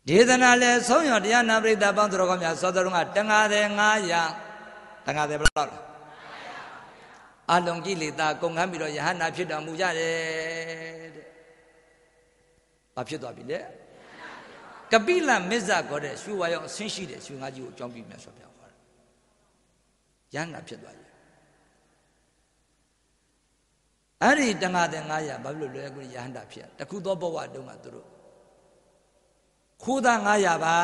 ဒေသနာလဲဆုံးရတရားနာပရိသတ်ပေါင်းသူတော်ကောင်းများသောတော်ကတန်ဃာတဲ့900တန်ဃာတဲ့ဘယ်လောက်လဲ အလုံးကြီးလေသာကုန်ခန်းပြီးတော့ယဟန္တာဖြစ်တော်မူကြတယ်တဲ့။ဘာဖြစ်သွားပြီလဲ။ကပိလမစ္ဆခေါ်တဲ့ရွှေဝါရောအဆင်းရှိတဲ့ရွှေငါးကြီးကိုအကြောင်းပြမြတ်စွာဘုရားဟောတာ။ယဟန္တာဖြစ်သွားပြီအဲ့ဒီတန်ခါတဲ့900ဘာဖြစ်လို့လဲအခုယဟန္တာဖြစ်တခုသောဘဝတုန်းကသူတို့ခိုးသား900ပါ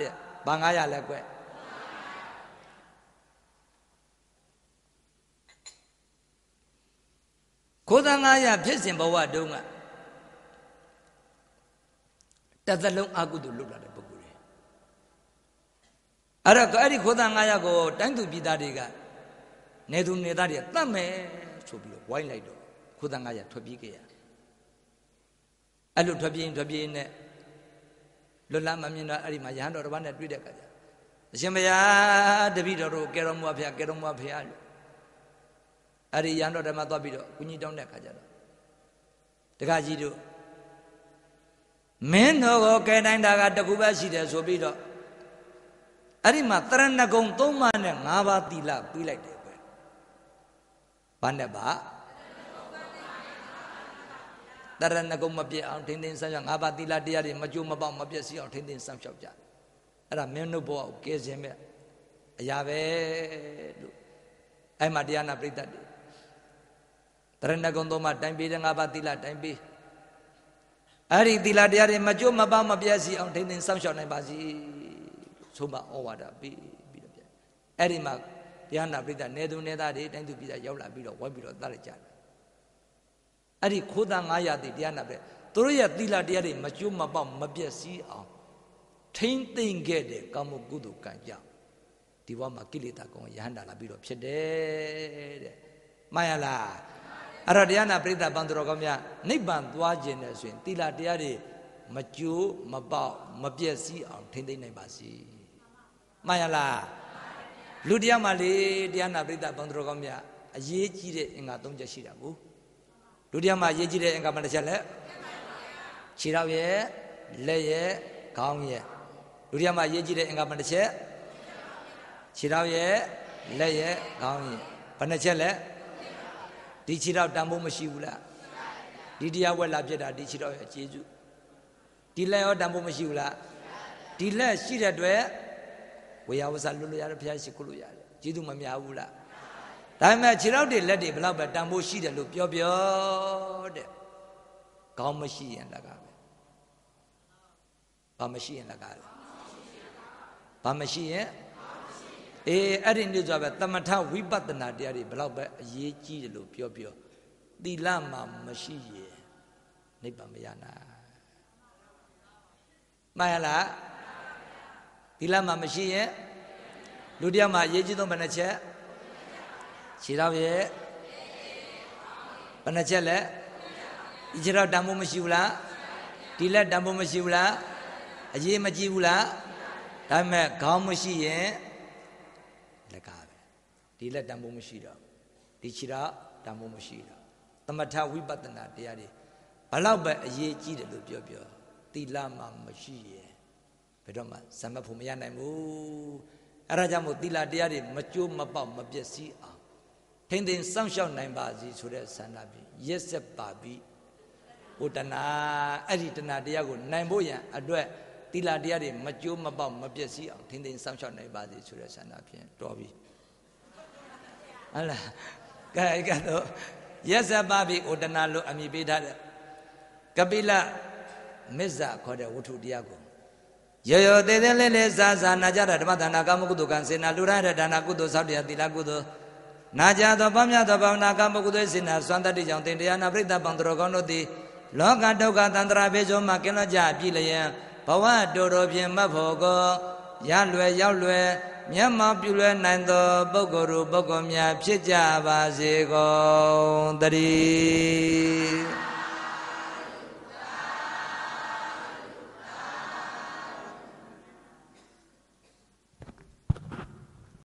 တဲ့ဘာ900လဲကွ ခိုးသား900ဖြစ်စဉ်ဘဝတုန်းကတသလုံးအကုသိုလ်လုပ်လာတဲ့ပုဂ္ဂိုလ်တွေအဲ့တော့အဲ့ဒီခိုးသား900ကိုတိုင်းသူပြည်သားတွေကနေသူနေသားတွေတတ်မယ်ဆိုပြီးတော့ဝိုင်းလိုက်တော့ခိုးသား900ထွက်ပြေးခဲ့ရအဲ့လိုထွက်ပြေးရင်ထွက်ပြေးနဲ့လွတ်လပ်မမြင်တော့အဲ့ဒီမှာရဟန်းတော်တစ်ပါးနဲ့တွေ့တဲ့အခါကျအရှင်ဘုရားတပည့်တော်တို့ကဲတော်မူဖျားကဲတော်မူဖျားလို့ အဲ့ဒီရဟန်းတော်ဓမ္မသွားပြီးတော့ကုညီတောင်းတဲ့အခါကျတော့တက္ကကြီးတို့မင်းတို့ကိုကဲတိုင်းတာကတကူပဲရှိတယ်ဆိုပြီးတော့အဲ့ဒီမှာတရဏဂုံ၃ပါးနဲ့၅ပါးသီလပြီးလိုက်တယ်ပဲဘာနဲ့ပါတရဏဂုံမပြည့်အောင်ထိန်းသိမ်းဆောင်ရှောက်၅ပါးသီလတရားတွေမကြိုးမပေါက်မပြည့်စည်အောင်ထိန်းသိမ်းဆောင်ရှောက်ကြအဲ့ဒါမင်းတို့ဘဝကိုကဲခြင်းပဲအရာပဲလို့အဲ့မှာတရားနာပရိသတ်တွေ တရဏဂုံသုံးပါးတိုင်ပေးတဲ့၅ပါးသီလတိုင်ပေးအဲ့ဒီသီလတရားတွေမကြိုးမပေါက်မပြည့်စည်အောင်ထိန်းသိမ်းဆောင်ရှောက်နိုင်ပါစေဆုံးမဩဝါဒပေးပြီးတော့ပြန်အဲ့ဒီမှာတရားနာပရိသတ်နေသူနေသားတွေတိုင်းသူပြည်သားရောက်လာပြီးတော့ဝိုင်းပြီးတော့တတ်လိုက်ကြတယ်အဲ့ဒီခိုးသား900တိတရားနာပဲသူတို့ရဲ့သီလတရားတွေမကျွတ်မပေါက်မပြည့်စည်အောင်ထိမ့်သိမ့်ခဲ့တဲ့ကာမကုသိုလ်ကံကြောင့်ဒီဘဝမှာကိလေသာကောင်ရဟန္တာလာပြီးတော့ဖြစ်တယ်တဲ့မှန်ရလား အဲ့တော့တရားနာပရိသတ်ဘန်တော်ကောင်းများနိဗ္ဗာန်သွားခြင်းနဲ့ဆိုရင်သီလတရားတွေမကြိုးမပေါက်မပြည့်စည်အောင်ထိမ့်သိမ့်နိုင်ပါစေမှန်ရလားလူတရားမှလေတရားနာပရိသတ်ဘန်တော်ကောင်းများအရေးကြီးတဲ့အင်္ဂါ၃ချက်ရှိတာကိုဒုတိယမှာရေးကြည့်တဲ့အင်္ဂါမတစ်ချက်လက်ခြေတော့ရဲ့လက်ရဲ့ခေါင်းရဲ့ဒုတိယမှာရေးကြည့်တဲ့အင်္ဂါဘယ်နှချက်ခြေထောက်ရဲ့လက်ရဲ့ခေါင်းရဲ့ဘယ်နှချက်လဲ ဒီခြေထောက်တန်ဖို့မရှိဘူးလားဒီတရားဝက်လာဖြစ်တာဒီခြေထောက်ရဲ့ကျေးဇူးဒီလက်ရောတန်ဖို့မရှိဘူးလားဒီလက်ရှိတဲ့အတွက်ဝေယဝဆလွတ်လို့ရတယ်ဘုရားရှိခိုးလို့ရတယ်ကျေးဇူးမများဘူးလားဒါပေမဲ့ခြေထောက်တွေလက်တွေဘလောက်ပဲတန်ဖို့ရှိတယ်လို့ပြောပြောတဲ့ခေါင်းမရှိရင်လက်ကပဲဘာမရှိရင်လက်ကလဲဘာမရှိရင် အေးအဲ့ဒီနေ့ဆိုပဲတမထဝိပဿနာတရားတွေဘလောက်ပဲအရေးကြီးတယ်လို့ပြောပြောသီလမှာမရှိရင်နိဗ္ဗာန်မရနိုင်မှန်ရလားသီလမှာမရှိရင်လူတယောက်မှာအရေးကြီးဆုံးဘယ်နှချက်ခြေတော့ရဲ့ဘယ်နှချက်လဲဒီခြေတော့တန်ဖို့မရှိဘူးလားဒီလက်တန်ဖို့မရှိဘူးလားအရေးမကြည့်ဘူးလားဒါပေမဲ့ခေါင်းမရှိရင်လက်ကပဲ ဒီလက်တန်ဖို့မရှိတော့ဒီခြေတော့တန်ဖို့မရှိတော့သမထဝိပဿနာတရားတွေဘလောက်ပဲအရေးကြီးတယ်လို့ပြောပြောသီလမှာမရှိရင်ဘယ်တော့မှဇမတ်ဖို့မရနိုင်ဘူးအဲဒါကြောင့်မို့သီလတရားတွေမကြိုးမပေါက်မပျက်စီးအောင်ထိမ့်သိမ်းစောင့်ရှောက်နိုင်ပါစီဆိုတဲ့ဆန္ဒဖြင့်ရက်ဆက်ပါပြီဟိုတဏအဲ့ဒီတဏတရားကိုနိုင်ဖို့ရန်အတွက်သီလတရားတွေမကြိုးမပေါက်မပျက်စီးအောင်ထိမ့်သိမ်းစောင့်ရှောက်နိုင်ပါစီဆိုတဲ့ဆန္ဒဖြင့်တော်ပြီ ဟလာကဲကတော့ရက်ဆက်ပါပြီဟိုတဏလို့အမိပေးထားတဲ့ကပိလမစ္ဆာခေါ်တဲ့ဝတ္ထုတရားကိုရောရောသေးသေးလေးလေးစားစားနာကြတာဓမ္မဒါနာကာမကုသိုလ်ကံစေနာလူရတဲ့ဒါနာကုသိုလ်သောက်တရားသီလကုသိုလ်နာကြသောပေါမြတ်သောဘာဝနာကာမကုသိုလ်စေနာစွမ်းတတ္တိကြောင့်တင်တရားနာပရိသတ်ပေါင်းတော်ကောင်းတို့သည်လောကဒုက္ခသန္တရာဘေဇုံမှာကင်းလွတ်ကြပြီလျင်ဘဝတော်တော်ဖြင့်မတ်ဖို့ကိုရလွယ်ရောက်လွယ် မျက်မှောက်ပြုလွယ်နိုင်သောပုဂ္ဂိုလ်တို့ပုဂ္ဂိုလ်များဖြစ်ကြပါစေကုန်တည်း